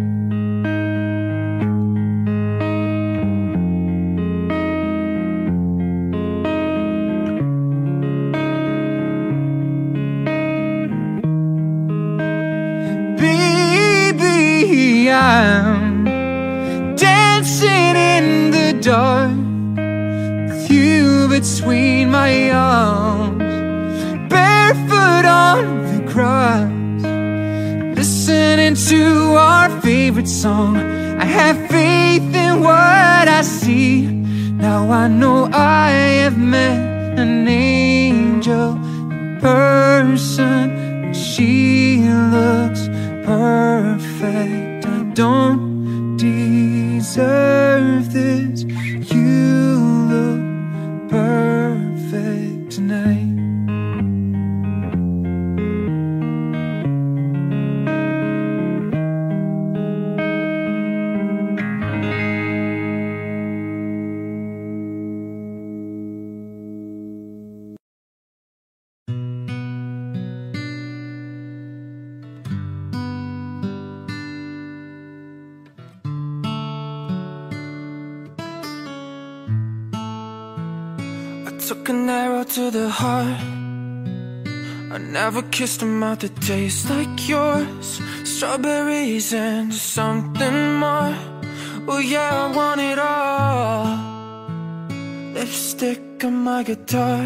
Speaker 2: Dancing in the dark with you between my arms, barefoot on the grass, listening to our favorite song. I have faith in what I see. Now I know I have met an angel person. She looks perfect. Don't deserve
Speaker 10: to the heart. I never kissed a mouth that tastes like yours. Strawberries and something more. Oh, yeah, I want it all. Lipstick on my guitar.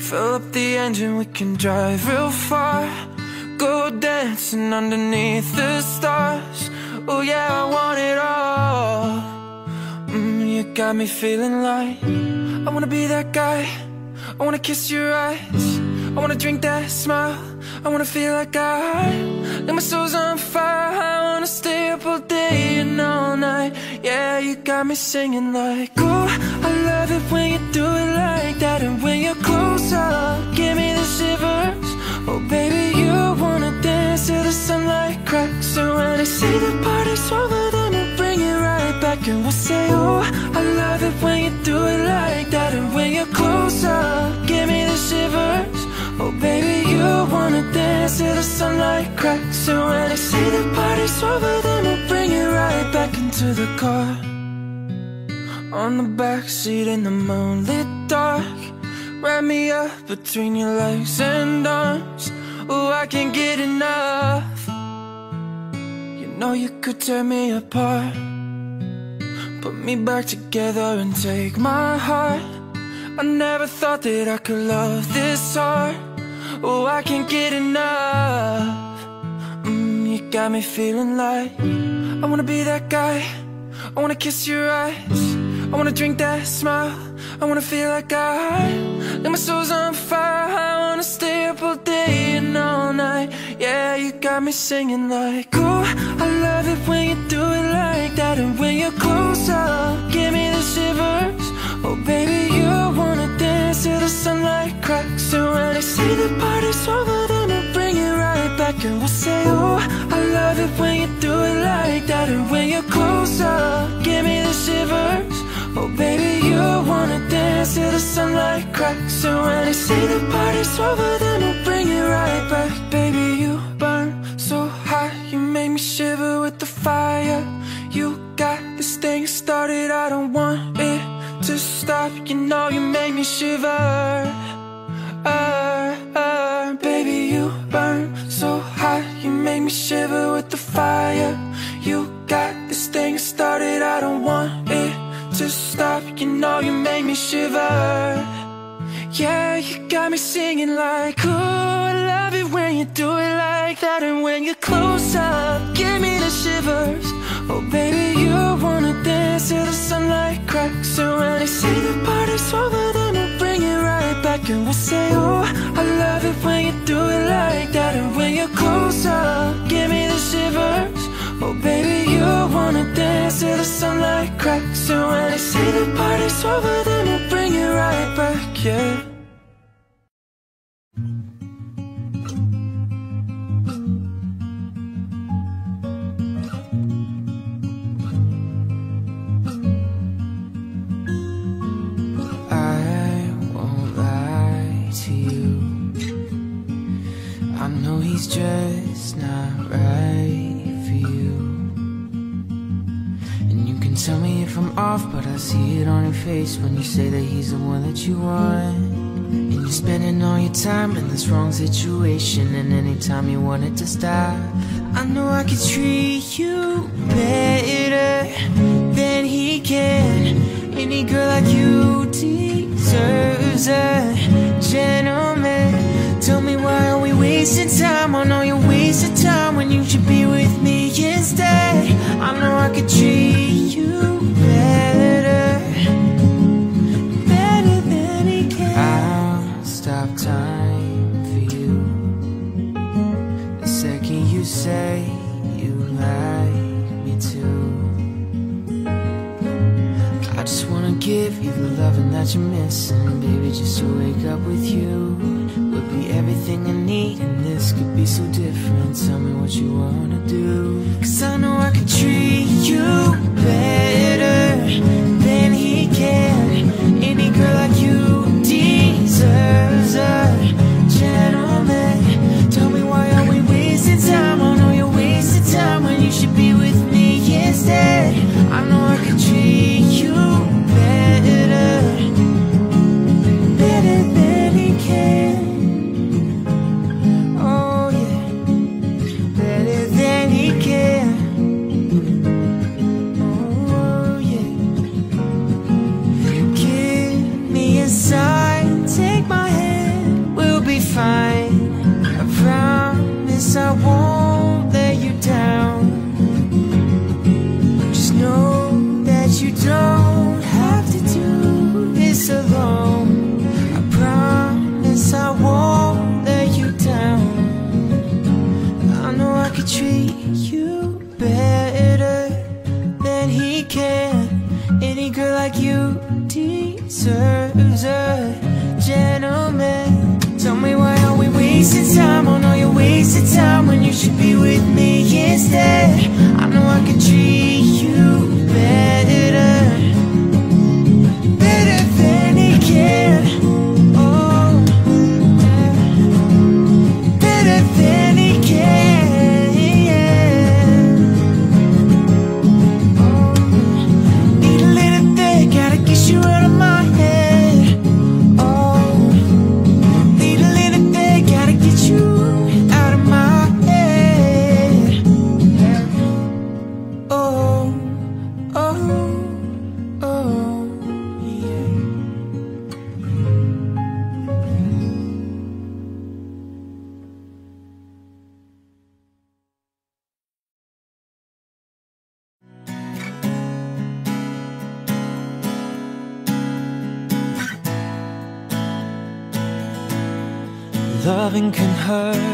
Speaker 10: Fill up the engine, we can drive real far. Go dancing underneath the stars. Oh, yeah, I want it all. Mm, you got me feeling like I wanna be that guy. I wanna kiss your eyes. I wanna drink that smile. I wanna feel like I, like my soul's on fire. I wanna stay up all day and all night. Yeah, you got me singing like, oh, I love it when you do it like that. And when you're close up, give me the shivers. Oh, baby, you wanna dance till the sunlight cracks. And when they say the party's over, bring it right back. And we'll say, oh, I love it when you do it like that. And when you're close up, give me the shivers. Oh, baby, you wanna dance till the sunlight cracks. And when they say the party's over, then we'll bring it right back into the car. On the backseat in the moonlit dark. Wrap me up between your legs and arms. Oh, I can't get enough. Know you could tear me apart. Put me back together and take my heart. I never thought that I could love this hard. Oh, I can't get enough. Mm, you got me feeling like I wanna be that guy. I wanna kiss your eyes. I wanna drink that smile. I wanna feel like I, like my soul's on fire. I wanna stay up all day and all night. Yeah, you got me singing like, oh, I love it when you do it like that. And when you're close up, give me the shivers. Oh, baby, you wanna dance till the sunlight cracks. And when they say the party's over, then we'll bring it right back. And we'll say, oh, I love it when you do it like that. And when you're close up, give me the shivers. Oh, baby, you wanna dance till the sunlight cracks. So when they say the party's over, then we'll bring it right back. Baby, you burn so hot, you make me shiver with the fire. You got this thing started, I don't want it to stop. You know you make me shiver. Uh, uh, baby, you burn so hot, you make me shiver with the fire. You got this thing started, I don't want it to stop. You know you make me shiver. Yeah, you got me singing like, oh, I love it when you do it like that. And when you're close up, give me the shivers. Oh, baby, you wanna dance till the sunlight cracks. And when they say the party's over, then we'll bring it right back. And we'll say, oh, I love it when you do it like that. And when you're close up, give me the shivers.
Speaker 3: Oh baby, you wanna dance till the sunlight cracks And when they say the party's over Then we'll bring it right back, yeah. I won't lie to you. I know he's just not right tell me if I'm off But I see it on your face When you say that he's the one that you want. And you're spending all your time in this wrong situation And anytime you want it to stop I know I could treat you better than he can. Any girl like you deserves a gentleman. Tell me why are we wasting time. I know you're wasting time when you should be with me instead. I know I could treat you better Better than he can. I'll stop time for you. The second you say you like me too. I just wanna give you the loving that you're missing Baby, just to wake up with you be everything I need And this could be so different. Tell me what you wanna do. Cause I know I could treat you better Than he can Any girl like you deserves Loving can hurt.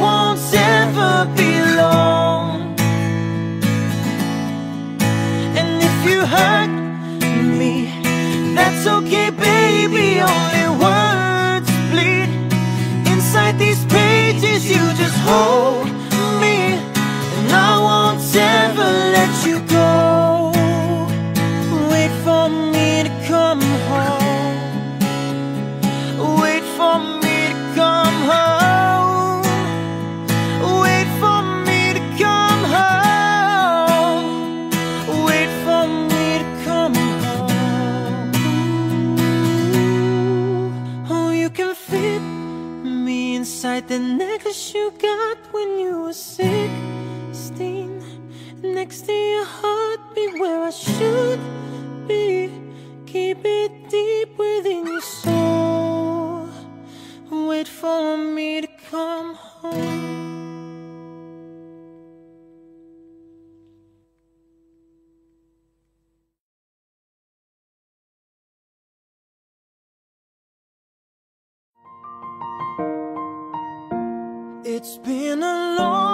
Speaker 3: Won't ever be Next to your heartbeat, where I should be. Keep it deep within your soul. Wait for me to come home. It's been a long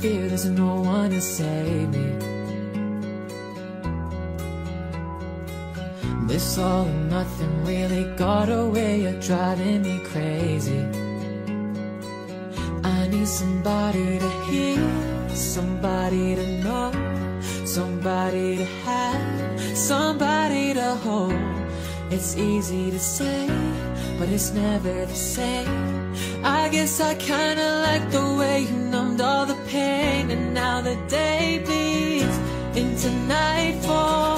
Speaker 4: fear there's no one to save me. This all or nothing really got away way of driving me crazy. I need somebody to hear, somebody to know, somebody to have, somebody to hold. It's easy to say, but it's never the same. I guess I kinda like the way you numbed all the pain, and now the day bleeds into nightfall,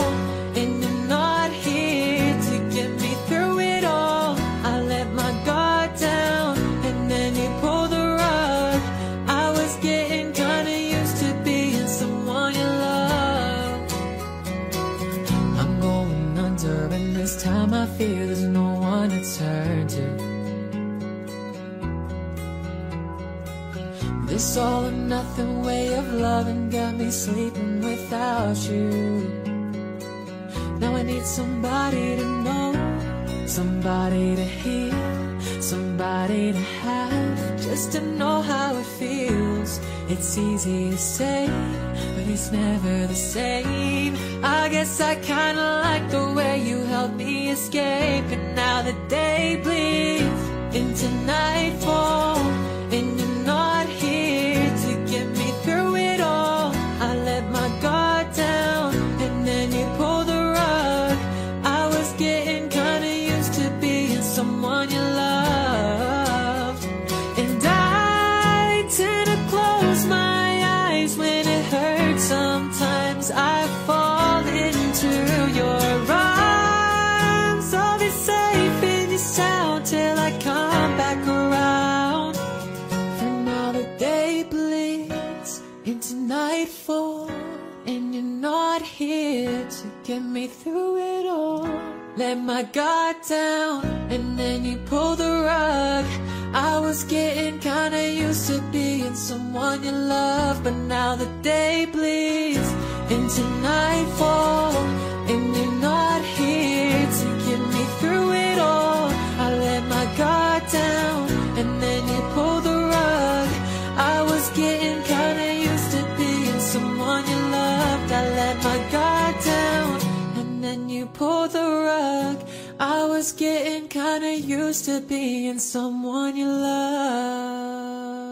Speaker 4: This all or nothing way of loving got me sleeping without you. Now I need somebody to know, somebody to hear, somebody to have, just to know how it feels. It's easy to say, but it's never the same. I guess I kinda like the way you helped me escape, and now the day bleeds into nightfall, and right here to get me through it all. Let my guard down, and then you pull the rug. I was getting kinda used to being someone you love, but now the day bleeds into nightfall, and you're not here to get me through it all. I let my guard down, and then you pull I was getting kinda used to being
Speaker 5: someone you love.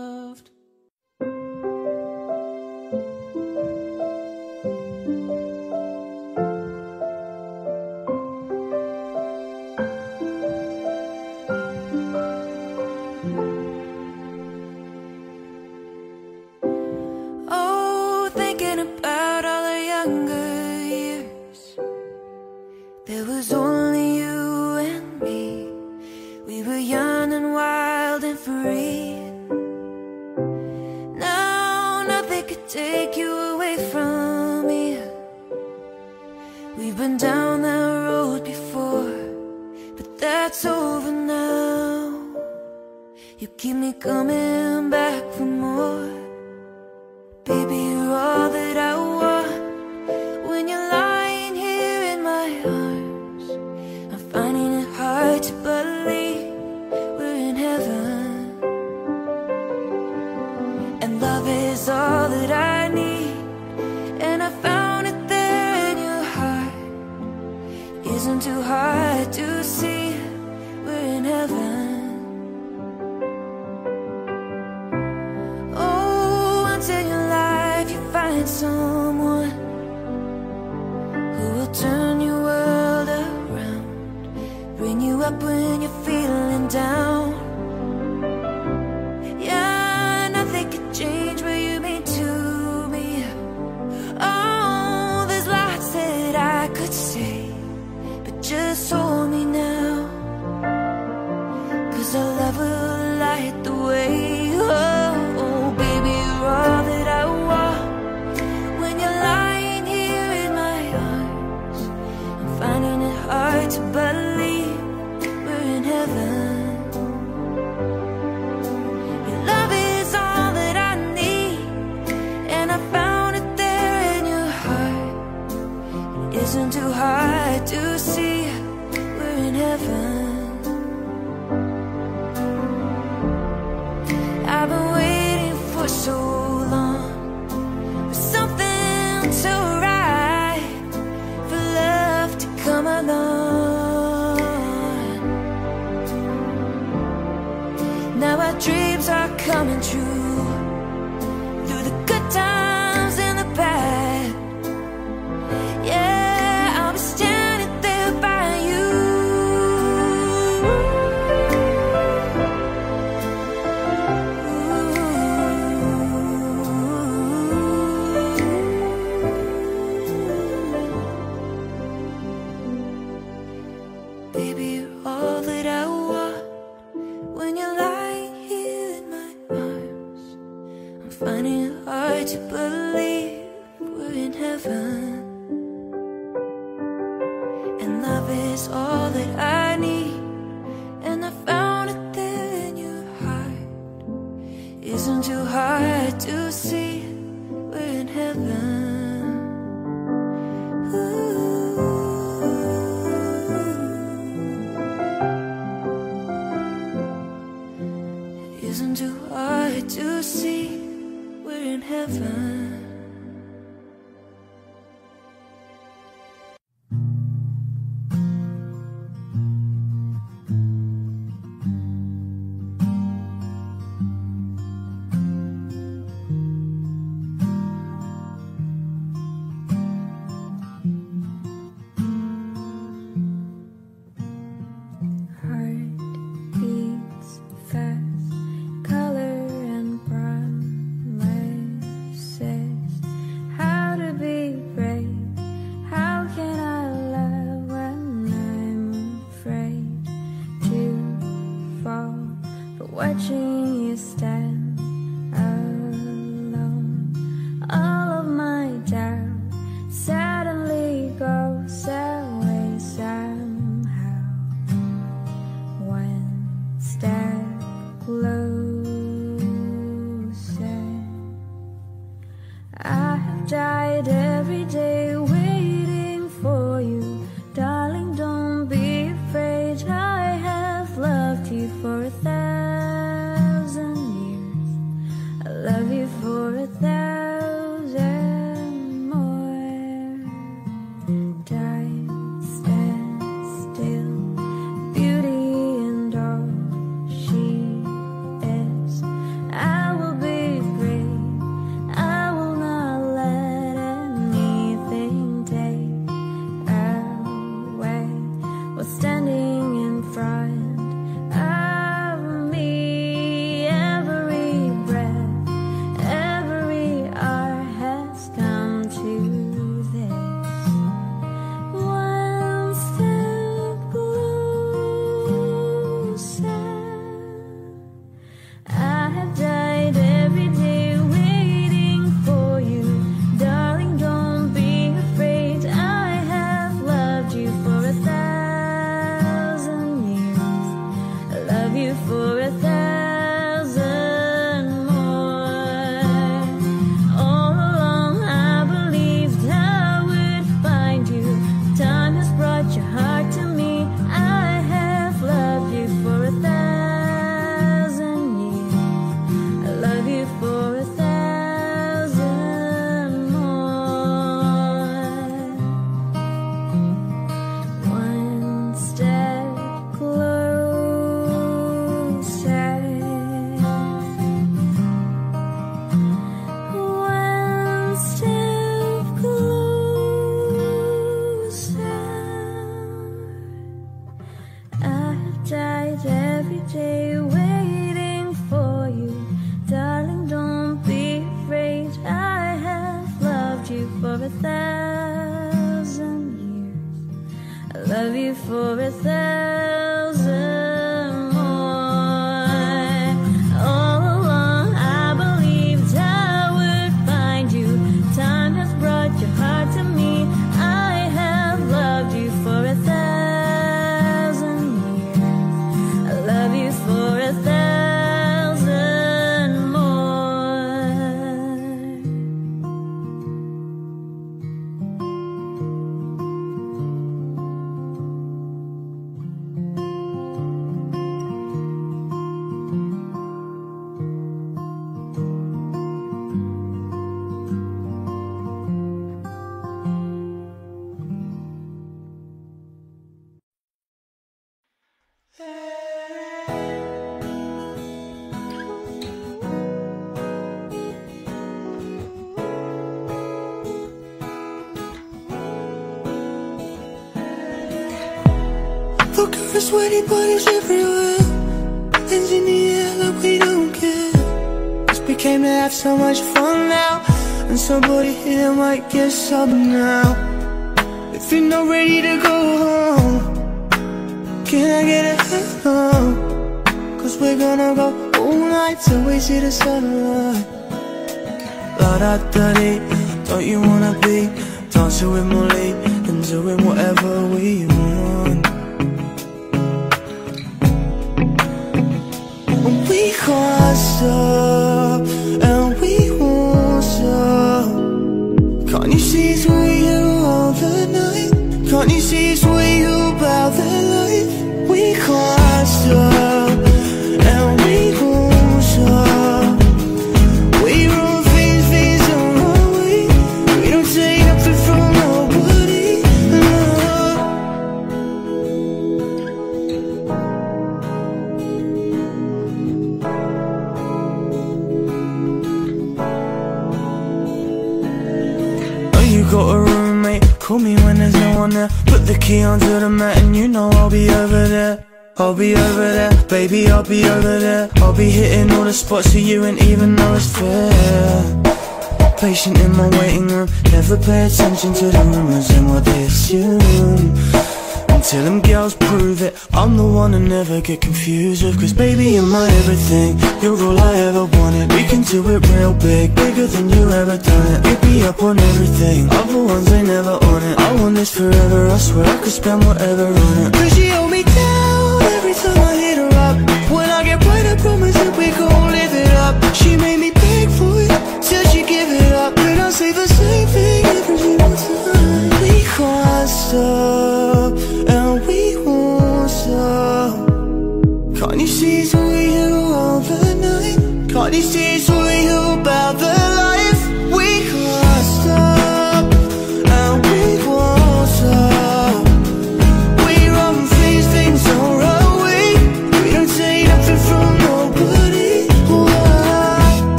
Speaker 1: Every day
Speaker 6: sweaty everywhere. Hands in the air like we don't care. Just became to have so much fun now. And somebody here might get some now. If you're not ready to go home Can I get a hello? Cause we're gonna go all night till we see the sunlight La da da dee, don't you wanna be? Dancing with Molly and doing whatever we want We stop and we won't stop Can't you see it's you all the night? Can't you see it's you about the life? Key onto the mat, and you know I'll be over there. I'll be over there, baby, I'll be over there. I'll be hitting all the spots for you, and even though it's fair. Patient in my waiting room, never pay attention to the rumors and what they assume. Till them gals prove it. I'm the one to never get confused with Cause baby you're my everything. You're all I ever wanted. We can do it real big Bigger than you ever done it. Get be up on everything. Other ones they never on it. I want this forever I swear I could spend whatever on it. Cause she hold me down Every time I hit her up. When I get right I promise that we gon' live it up. She made me beg for it Said she give it up. But I say the same thing every single time. We can't stop Can't you see all the night? Can't you see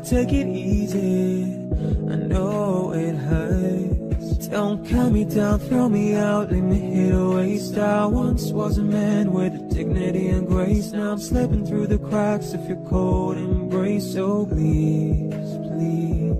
Speaker 6: take it
Speaker 11: easy. I know it hurts. Don't cut me down, throw me out, leave me here to waste. I once was a man with dignity and grace. Now I'm slipping through the cracks of your cold embrace. So please, please.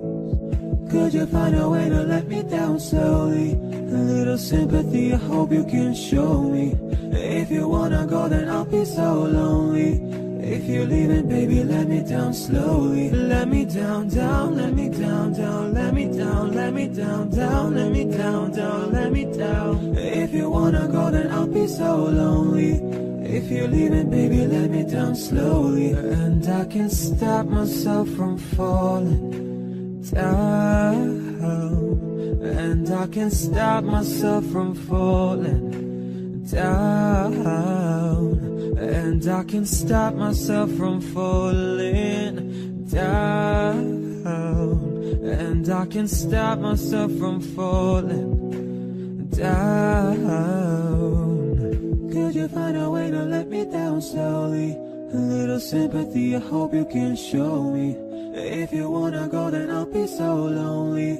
Speaker 11: Could you find a way to let me down slowly? A little sympathy, I hope you can show me. If you wanna go, then I'll be so lonely. If you're leaving, baby, let me down slowly. Let me down, down, let me down, down, let me down, let me down, down, let me down, down, let me down. If you wanna go, then I'll be so lonely. If you're leaving, baby, let me down slowly. And I can't stop myself from falling down And I can't stop myself from falling down And I can't stop myself from falling down And I can't stop myself from falling down Could you find a way to let me down slowly? A little sympathy, I hope you can show me if you wanna go, then I'll be so lonely.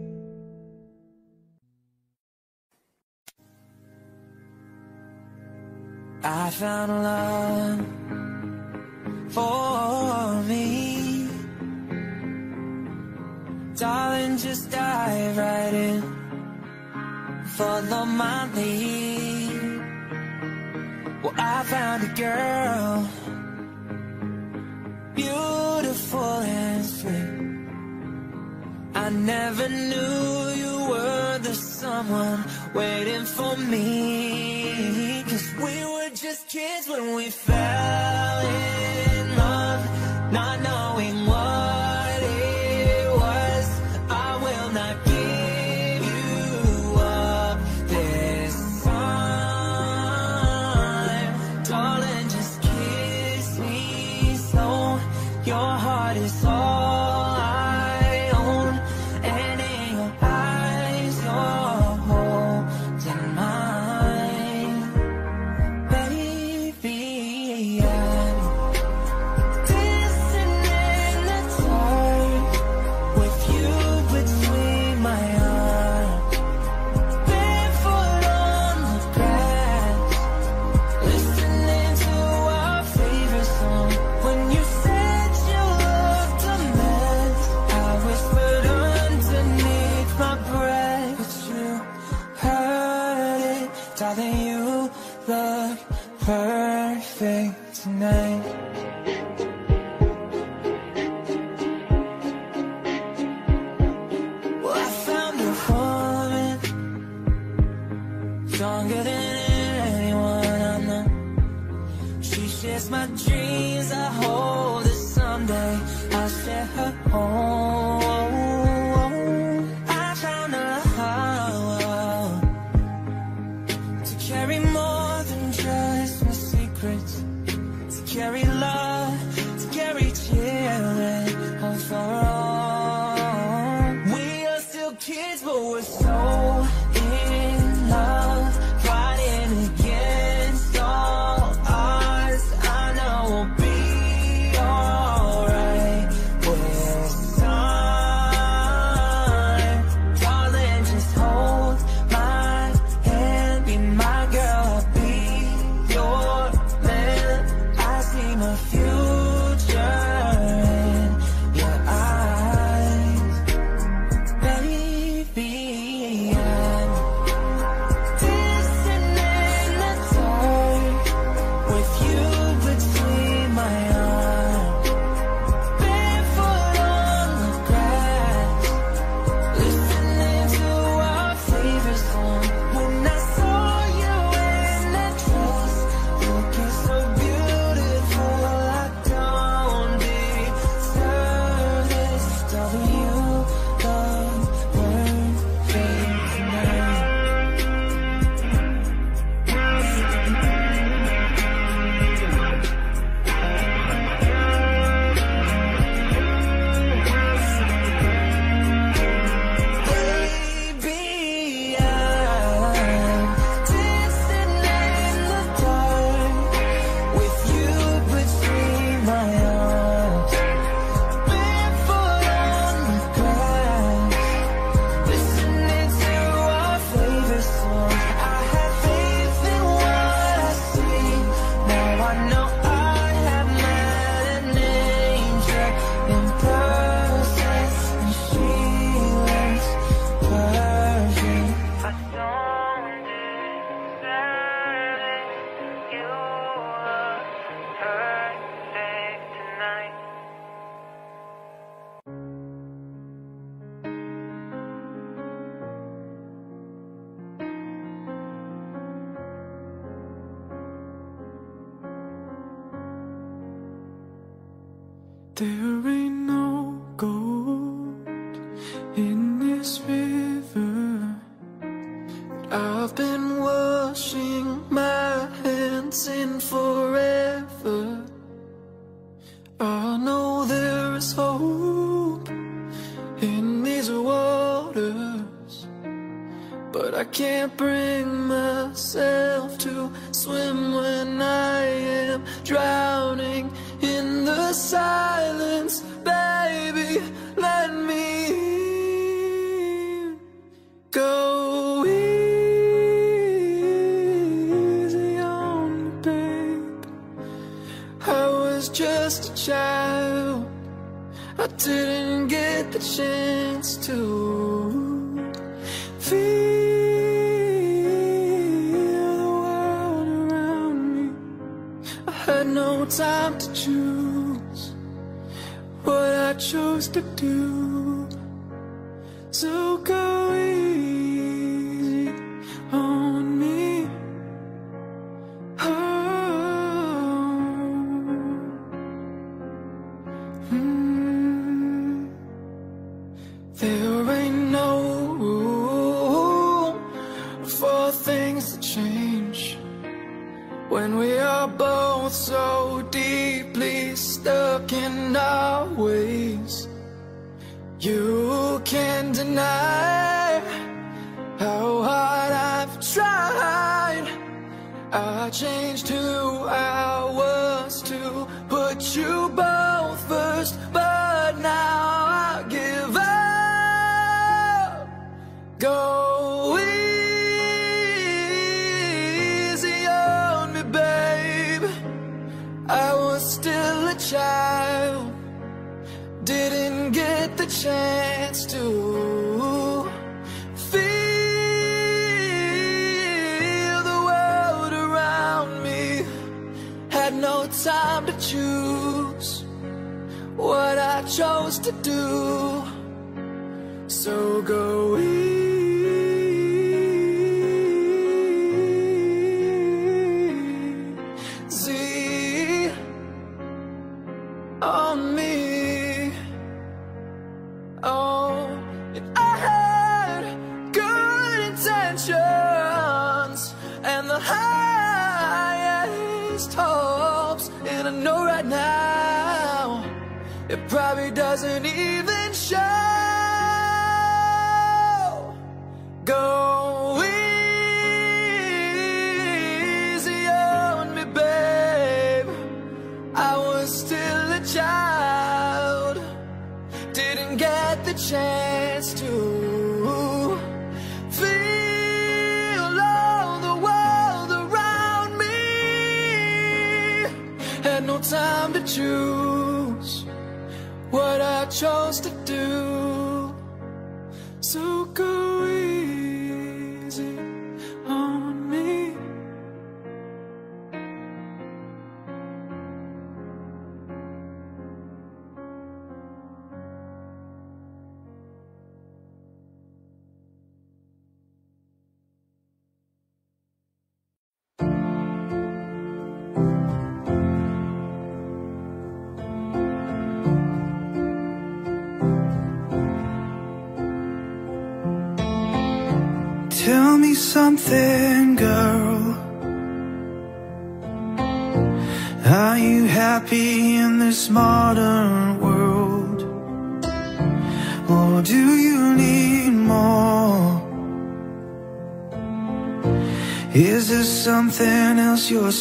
Speaker 3: I found love for me. Darling, just dive right in. Follow my lead. Well, I found a girl, beautiful and sweet. I never knew you were the someone waiting for me. Cause we were just kids when we fell in
Speaker 10: There ain't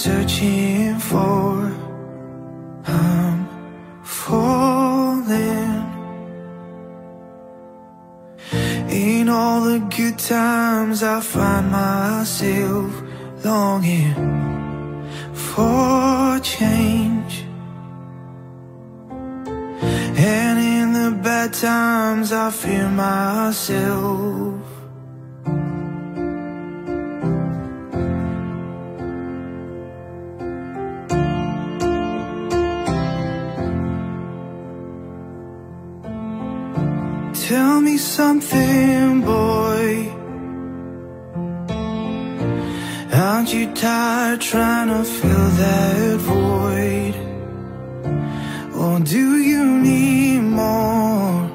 Speaker 6: searching for? I'm falling. In all the good times, I find myself longing for change. And in the bad times, I fear myself. Something, boy. Aren't you tired trying to fill that void? Or do you need more?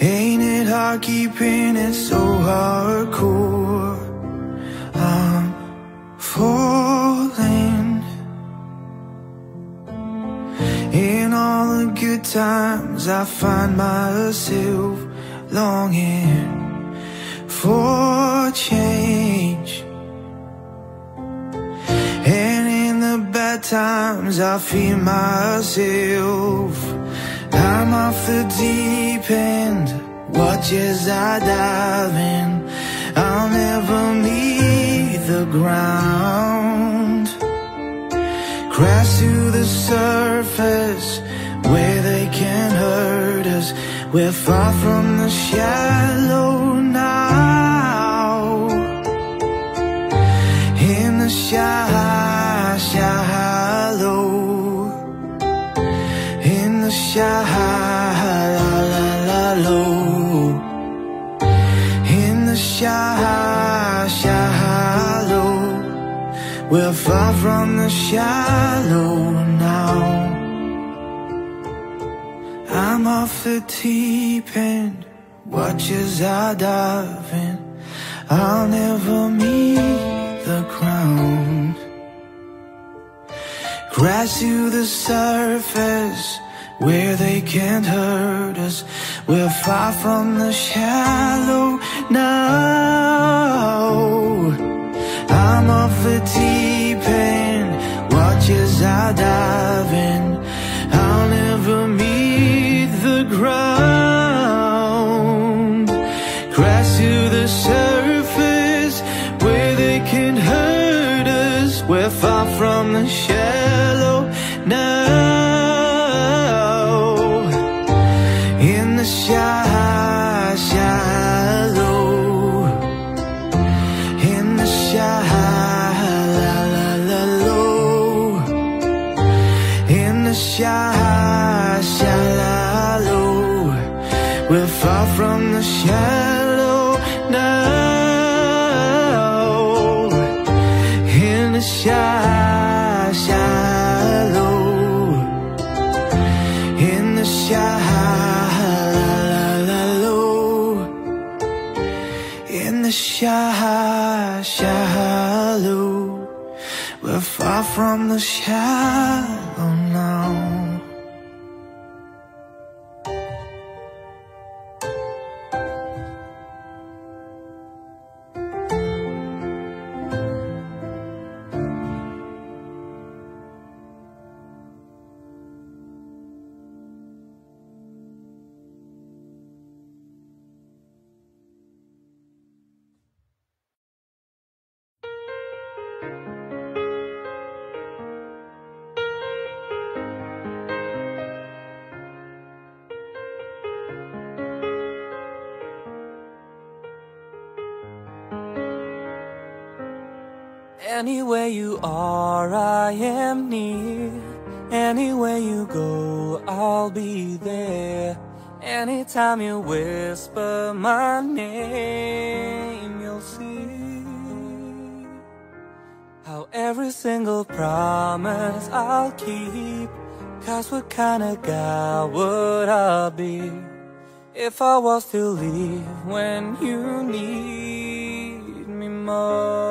Speaker 6: Ain't it hard keeping it so hardcore? I'm falling. In all the good times, I find myself longing for change. And in the bad times, I feel myself. I'm off the deep end, watch as I dive in. I'll never meet the ground. Crash to the surface where can hurt us. We're far from the shallow now. In the shy, shallow. In the shallow. In the shy, shallow. We're far from the shallow I'm off the deep end, watch as I dive in. I'll never meet the ground. Crash to the surface where they can't hurt us. We're far from the shallow now. I'm off the deep end, watch as I dive in. From the shallow
Speaker 2: Anytime you whisper my name, you'll see how every single promise I'll keep. Cause what kind of guy would I be if I was to leave when you need me most?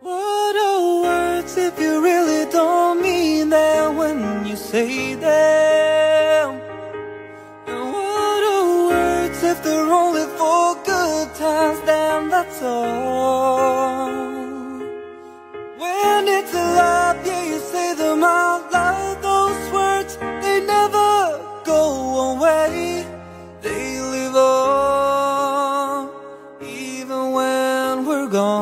Speaker 2: What are words if you really don't mean them when you say them? They're only for good times? Then that's all. When it's a lie, yeah, you say them out loud. Those words, they never go away. They live on, even when we're gone.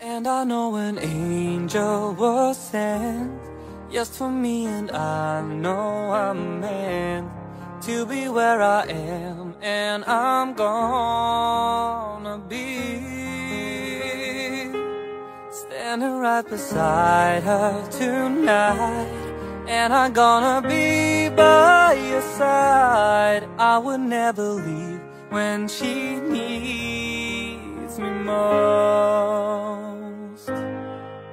Speaker 2: And I know an angel was sent just for me, and I know I'm meant to be where I am, and I'm gonna be. Standing right beside her tonight And I'm gonna be by your side I would never leave when she needs me most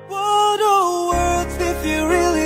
Speaker 2: What are words if you really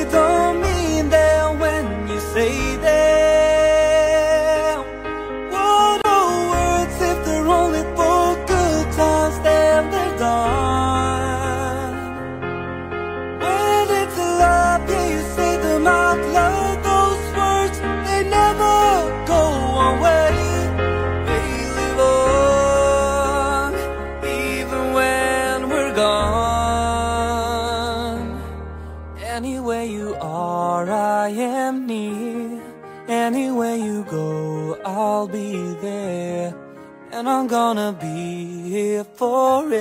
Speaker 2: I'm gonna be here forevermore.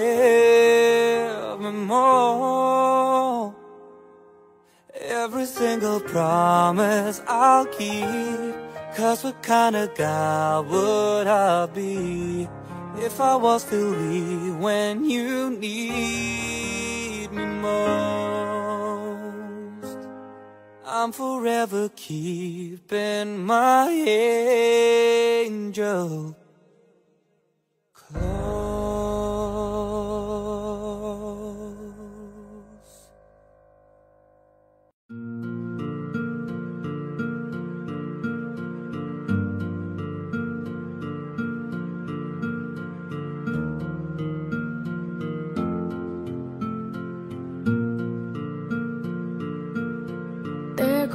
Speaker 2: Every single promise I'll keep. Cause what kind of guy would I be if I was to leave when you need me most? I'm forever keeping my angel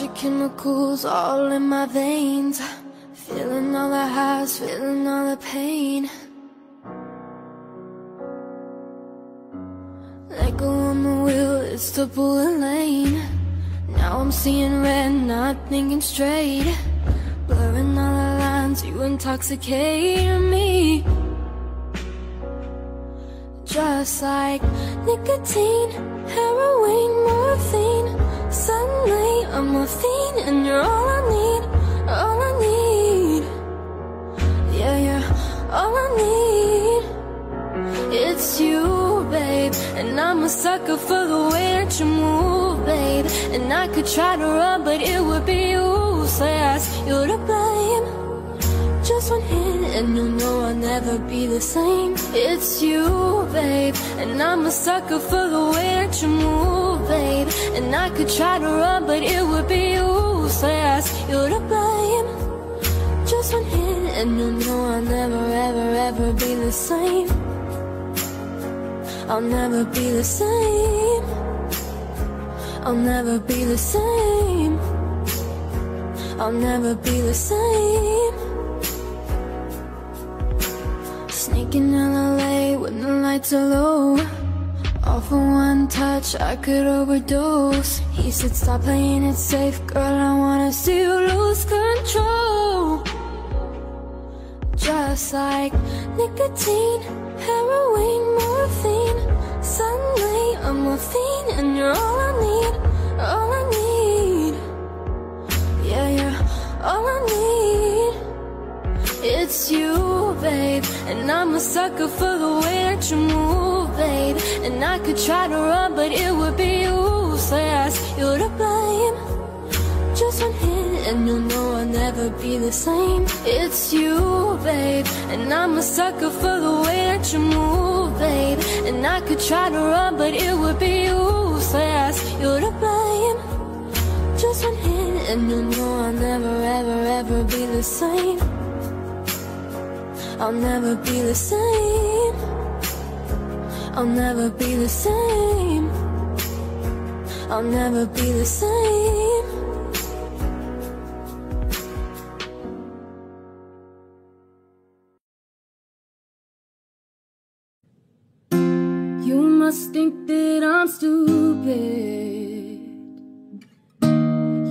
Speaker 5: Your chemicals all in my veins. Feeling all the highs, feeling all the pain. Let go on the wheel, it's the bullet lane. Now I'm seeing red, not thinking straight. Blurring all the lines, you intoxicate me. Just like nicotine, heroin, morphine. Suddenly I'm a fiend, and you're all I need, all I need. Yeah, you're all I need. It's you, babe, and I'm a sucker for the way that you move, babe. And I could try to run, but it would be useless. You're to blame. Just one hit and you'll know I'll never be the same. It's you, babe. And I'm a sucker for the way that you move, babe. And I could try to run but it would be useless. You're to blame. Just one hit and you'll know I'll never ever ever be the same. I'll never be the same. I'll never be the same. I'll never be the same Sneaking in LA when the lights are low. All for one touch, I could overdose. He said, Stop playing it safe, girl. I wanna see you lose control. Just like nicotine, heroin, morphine. Suddenly I'm a fiend, and you're all I need, all I need. Yeah, you're all I need. It's you, babe, and I'm a sucker for the way that you move, babe. And I could try to run, but it would be useless. You're to blame. Just one hit, and you'll know I'll never be the same. It's you, babe, and I'm a sucker for the way that you move, babe. And I could try to run, but it would be useless. You're to blame. Just one hit, and you'll know I'll never, ever, ever be the same. I'll never be the same. I'll never be the same. I'll never be the same. You must think that I'm stupid.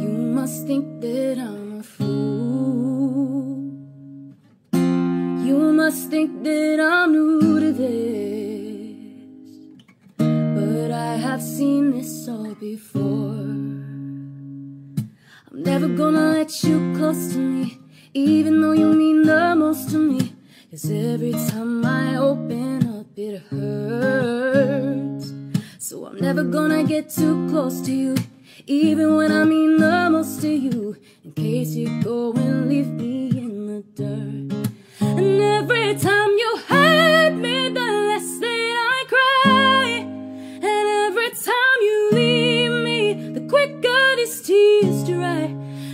Speaker 5: You must think that I'm a fool. Must think that I'm new to this. But I have seen this all before. I'm never gonna let you close to me, even though you mean the most to me. Cause every time I open up, it hurts. So I'm never gonna get too close to you, even when I mean the most to you. In case you go and leave me in the dirt. And every time you hurt me, the less that I cry. And every time you leave me, the quicker these tears dry.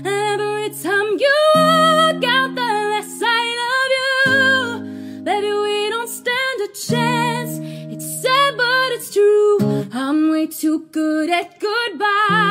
Speaker 5: Every time you walk out, the less I love you. Baby, we don't stand a chance. It's sad, but it's true. I'm way too good at goodbyes.